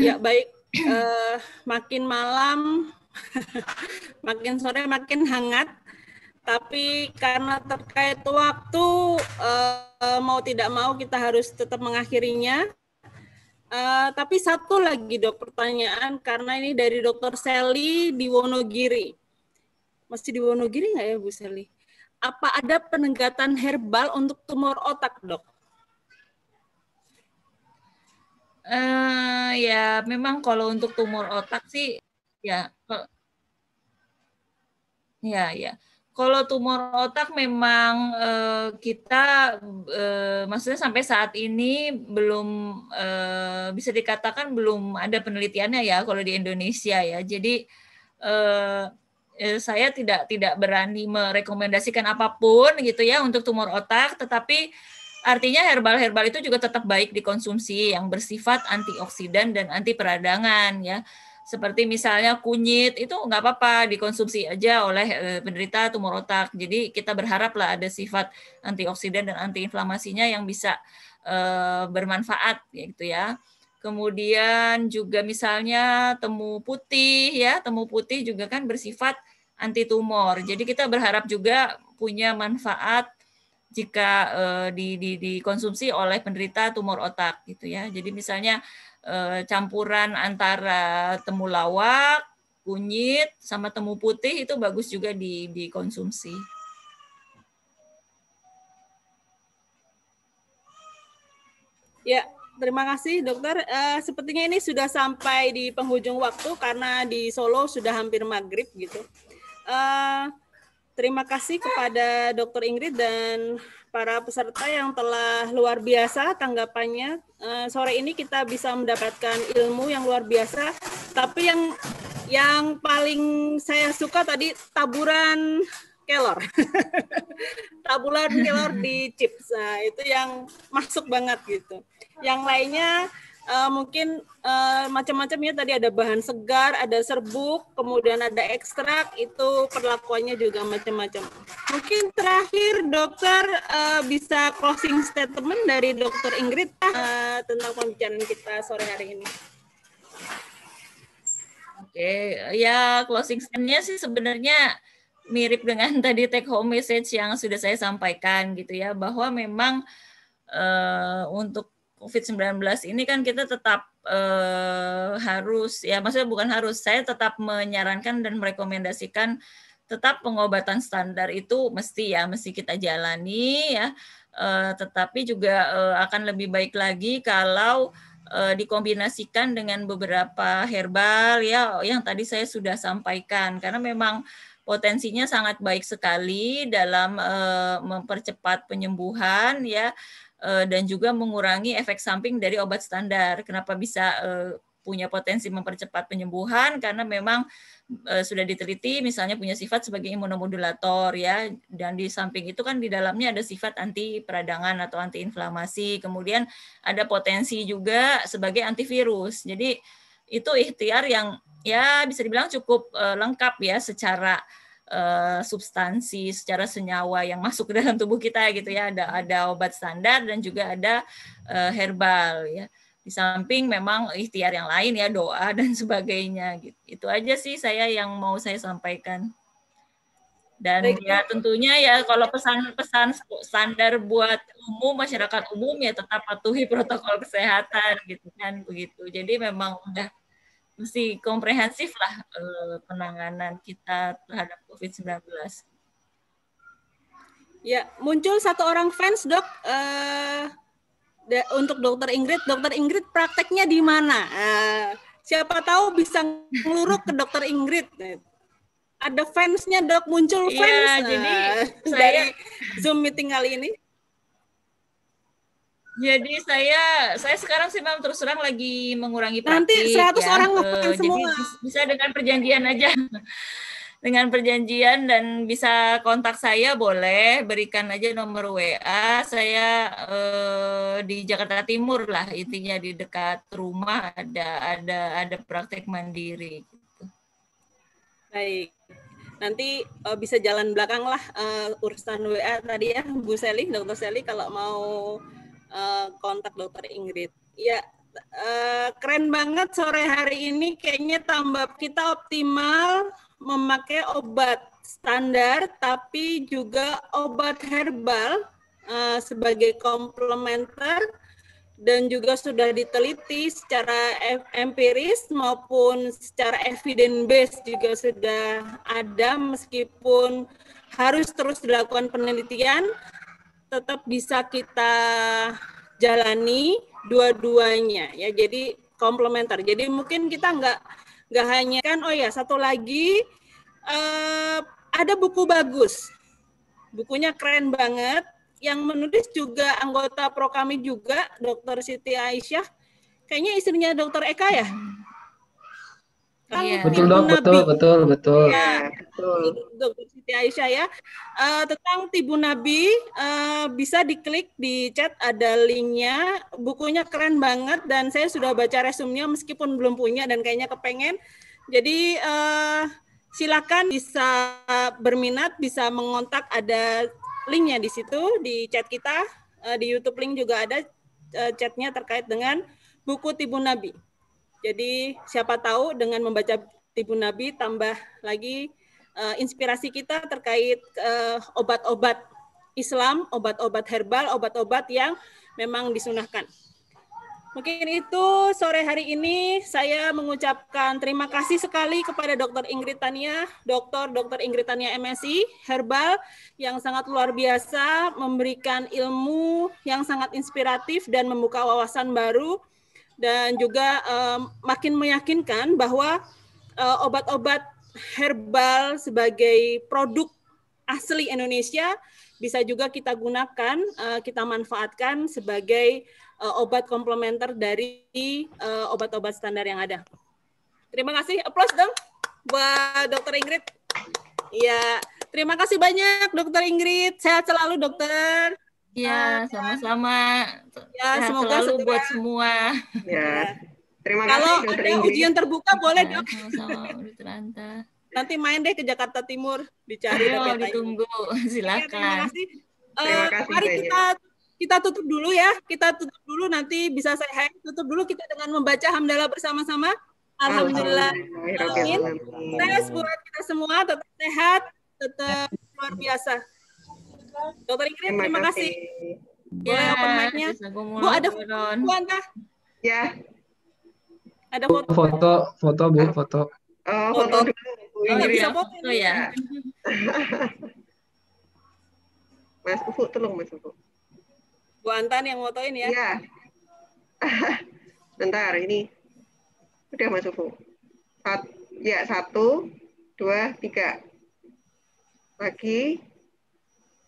Ya baik, uh, makin malam, makin sore makin hangat tapi karena terkait waktu uh, mau tidak mau kita harus tetap mengakhirinya. Uh, tapi satu lagi dok pertanyaan karena ini dari dokter Sally di Wonogiri. Masih di Wonogiri nggak ya Bu Sally? Apa ada penegatan herbal untuk tumor otak dok? Uh, ya memang kalau untuk tumor otak sih ya ya ya kalau tumor otak memang uh, kita uh, maksudnya sampai saat ini belum uh, bisa dikatakan belum ada penelitiannya ya kalau di Indonesia ya. Jadi uh, saya tidak tidak berani merekomendasikan apa pun gitu ya untuk tumor otak, tetapi artinya herbal-herbal itu juga tetap baik dikonsumsi yang bersifat antioksidan dan anti peradangan ya seperti misalnya kunyit itu nggak apa-apa dikonsumsi aja oleh eh, penderita tumor otak. Jadi kita berharap lah ada sifat antioksidan dan antiinflamasinya yang bisa uh, bermanfaat gitu ya. Kemudian juga misalnya temu putih ya, temu putih juga kan bersifat anti tumor. Jadi kita berharap juga punya manfaat jika uh, di, di, dikonsumsi oleh penderita tumor otak gitu ya. Jadi misalnya Eh, campuran antara temulawak, kunyit, sama temu putih itu bagus juga di, dikonsumsi. Ya, terima kasih dokter. Uh, sepertinya ini sudah sampai di penghujung waktu karena di Solo sudah hampir maghrib gitu. Uh, terima kasih kepada dokter Ingrid dan para peserta yang telah luar biasa tanggapannya. Uh, sore ini kita bisa mendapatkan ilmu yang luar biasa, tapi yang yang paling saya suka tadi taburan kelor. taburan kelor di chips. Nah, itu yang masuk banget gitu. Yang lainnya uh, mungkin uh, macam-macam ya tadi ada bahan segar, ada serbuk, kemudian ada ekstrak, itu perlakuannya juga macam-macam. Mungkin terakhir dokter uh, bisa closing statement dari dokter Ingrid uh, tentang pembicaraan kita sore hari ini. Oke, ya closing statementnya sih sebenarnya mirip dengan tadi take home message yang sudah saya sampaikan gitu ya, bahwa memang uh, untuk COVID-19 ini kan kita tetap uh, harus ya maksudnya bukan harus saya tetap menyarankan dan merekomendasikan tetap pengobatan standar itu mesti ya mesti kita jalani ya. Uh, tetapi juga uh, akan lebih baik lagi kalau uh, dikombinasikan dengan beberapa herbal ya yang tadi saya sudah sampaikan. Karena memang potensinya sangat baik sekali dalam uh, mempercepat penyembuhan ya dan juga mengurangi efek samping dari obat standar. Kenapa bisa eh, punya potensi mempercepat penyembuhan? Karena memang eh, sudah diteliti misalnya punya sifat sebagai imunomodulator ya. Dan di samping itu kan di dalamnya ada sifat anti peradangan atau anti inflamasi kemudian ada potensi juga sebagai antivirus. Jadi itu ikhtiar yang ya bisa dibilang cukup lengkap ya secara uh, substansi secara senyawa yang masuk ke dalam tubuh kita gitu ya ada ada obat standar dan juga ada uh, herbal ya Di samping memang ikhtiar yang lain ya doa dan sebagainya gitu. Itu aja sih saya yang mau saya sampaikan. Dan Baik. ya tentunya ya kalau pesan-pesan standar buat umum masyarakat umum ya tetap patuhi protokol kesehatan gitu kan begitu. Jadi memang udah mesti komprehensif lah eh, penanganan kita terhadap COVID-19. Ya, muncul satu orang fans dok uh, untuk dokter Ingrid. Dokter Ingrid prakteknya di mana? Uh, siapa tahu bisa ngeluruk ke dokter Ingrid ada fansnya dok muncul iya, fans iya, jadi saya dari zoom meeting kali ini jadi saya saya sekarang sih memang terus terang lagi mengurangi praktik nanti 100 ya. orang uh, semua jadi bisa dengan perjanjian aja dengan perjanjian dan bisa kontak saya boleh berikan aja nomor WA saya eh, di Jakarta Timur lah intinya di dekat rumah ada ada ada praktek mandiri gitu. Baik nanti uh, bisa jalan belakang lah uh, urusan WA tadi ya Bu Seli, Dokter Seli kalau mau uh, kontak Dokter Ingrid. Ya uh, keren banget sore hari ini kayaknya tambah kita optimal memakai obat standar tapi juga obat herbal uh, sebagai komplementer dan juga sudah diteliti secara empiris maupun secara evidence base juga sudah ada meskipun harus terus dilakukan penelitian tetap bisa kita jalani dua-duanya ya jadi komplementer jadi mungkin kita nggak nggak hanya kan oh ya satu lagi eh, ada buku bagus bukunya keren banget yang menulis juga anggota pro kami juga, Dokter Siti Aisyah. Kayaknya istrinya Dokter Eka ya? Iya. Betul dok, betul, betul, betul. Ya, betul. Dokter Siti Aisyah ya. Uh, tentang Tibu Nabi uh, bisa diklik di chat ada linknya. Bukunya keren banget dan saya sudah baca resumnya meskipun belum punya dan kayaknya kepengen. Jadi uh, silakan bisa berminat, bisa mengontak ada linknya di situ di chat kita uh, di YouTube link juga ada uh, chatnya terkait dengan buku Tibun Nabi. Jadi siapa tahu dengan membaca Tibun Nabi tambah lagi uh, inspirasi kita terkait obat-obat uh, Islam, obat-obat herbal, obat-obat yang memang disunahkan. Mungkin itu sore hari ini saya mengucapkan terima kasih sekali kepada Dr. Ingrid Tania, Dr. Dr. Ingrid Tania MSI, Herbal, yang sangat luar biasa, memberikan ilmu yang sangat inspiratif dan membuka wawasan baru, dan juga um, makin meyakinkan bahwa uh, obat-obat herbal sebagai produk asli Indonesia bisa juga kita gunakan, uh, kita manfaatkan sebagai uh, obat komplementer dari uh, obat-obat standar yang ada. Terima kasih. Applause dong buat Dokter Ingrid. Iya, terima kasih banyak Dokter Ingrid. Sehat selalu Dokter. Ya, sama-sama. Ya, Sehat semoga selalu segera. buat semua. Ya. Terima kasih Kalau ada Ingrid. ujian terbuka boleh, Dok. Sama-sama, Nanti main deh ke Jakarta Timur, dicari oh, ditunggu. Silakan. Ya, terima kasih. Uh, terima kasih mari kita kita tutup dulu ya. Kita tutup dulu nanti bisa saya hang tutup dulu kita dengan membaca hamdalah bersama-sama. Alhamdulillah. Amin. Tes buat kita semua tetap sehat, tetap luar biasa. Dokter Ingrid, terima, terima kasih. Ya, open mic-nya. Bu, ada foto Bu Anta? Ya. Ada foto. Foto, foto Bu, foto. Oh, foto. foto. Oh, bisa foto ya. Mas Ufuk, tolong Mas Ufuk. Bu Antan yang motoin ya. Iya. Bentar, ini. Udah Mas Ufu. Sat, ya, satu, dua, tiga. Lagi.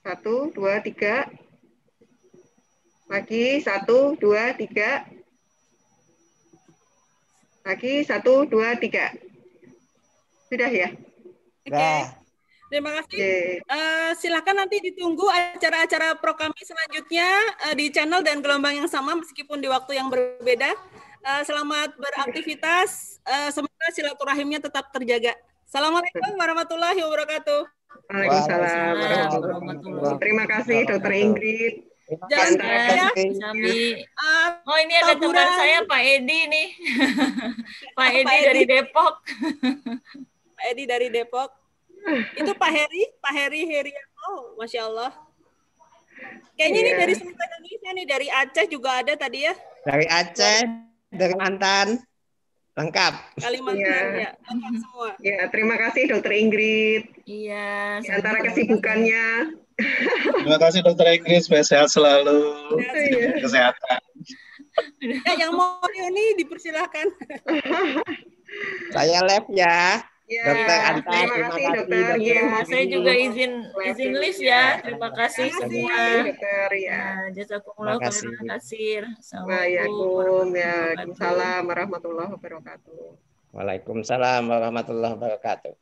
Satu, dua, tiga. Lagi, satu, dua, tiga. Lagi, satu, dua, tiga. Sudah ya? Oke. Okay. Terima kasih. Uh, silakan nanti ditunggu acara-acara pro kami selanjutnya uh, di channel dan gelombang yang sama meskipun di waktu yang berbeda. Uh, selamat beraktivitas. Uh, semoga silaturahimnya tetap terjaga. Assalamualaikum warahmatullahi wabarakatuh. Waalaikumsalam warahmatullahi wabarakatuh. Terima kasih Dokter Ingrid. Jangan ya. Sami. Ah, Oh ini ada teman saya Pak Edi nih. Pak Oh, Edi Pak dari Edi. Depok. Pak Edi dari Depok. Itu Pak Heri, Pak Heri Herianto, Masya Allah. Kayaknya ini Iya. dari seluruh Indonesia nih, dari Aceh juga ada tadi ya, Dari Aceh, dari Mantan, lengkap. Kalimantan Iya. ya, lengkap semua. Ya, terima kasih Dokter Ingrid. Iya. Di antara kesibukannya. Terima kasih Dokter Inggris, supaya sehat selalu. Iya. Kesehatan. Ya, yang mau ini dipersilahkan. Saya lab ya. Ya, Dokter terima terima kasih kasih, dokter. Dokter. Iya, Ya, saya juga izin izin live ya. Terima kasih Terima kasih. semua. dokter ya. Ya, jazakumullah Terima kasih. khairan kasir. Assalamualaikum Waalaikumsalam ya. Waalaikumsalam warahmatullahi wabarakatuh. Waalaikumsalam warahmatullahi wabarakatuh.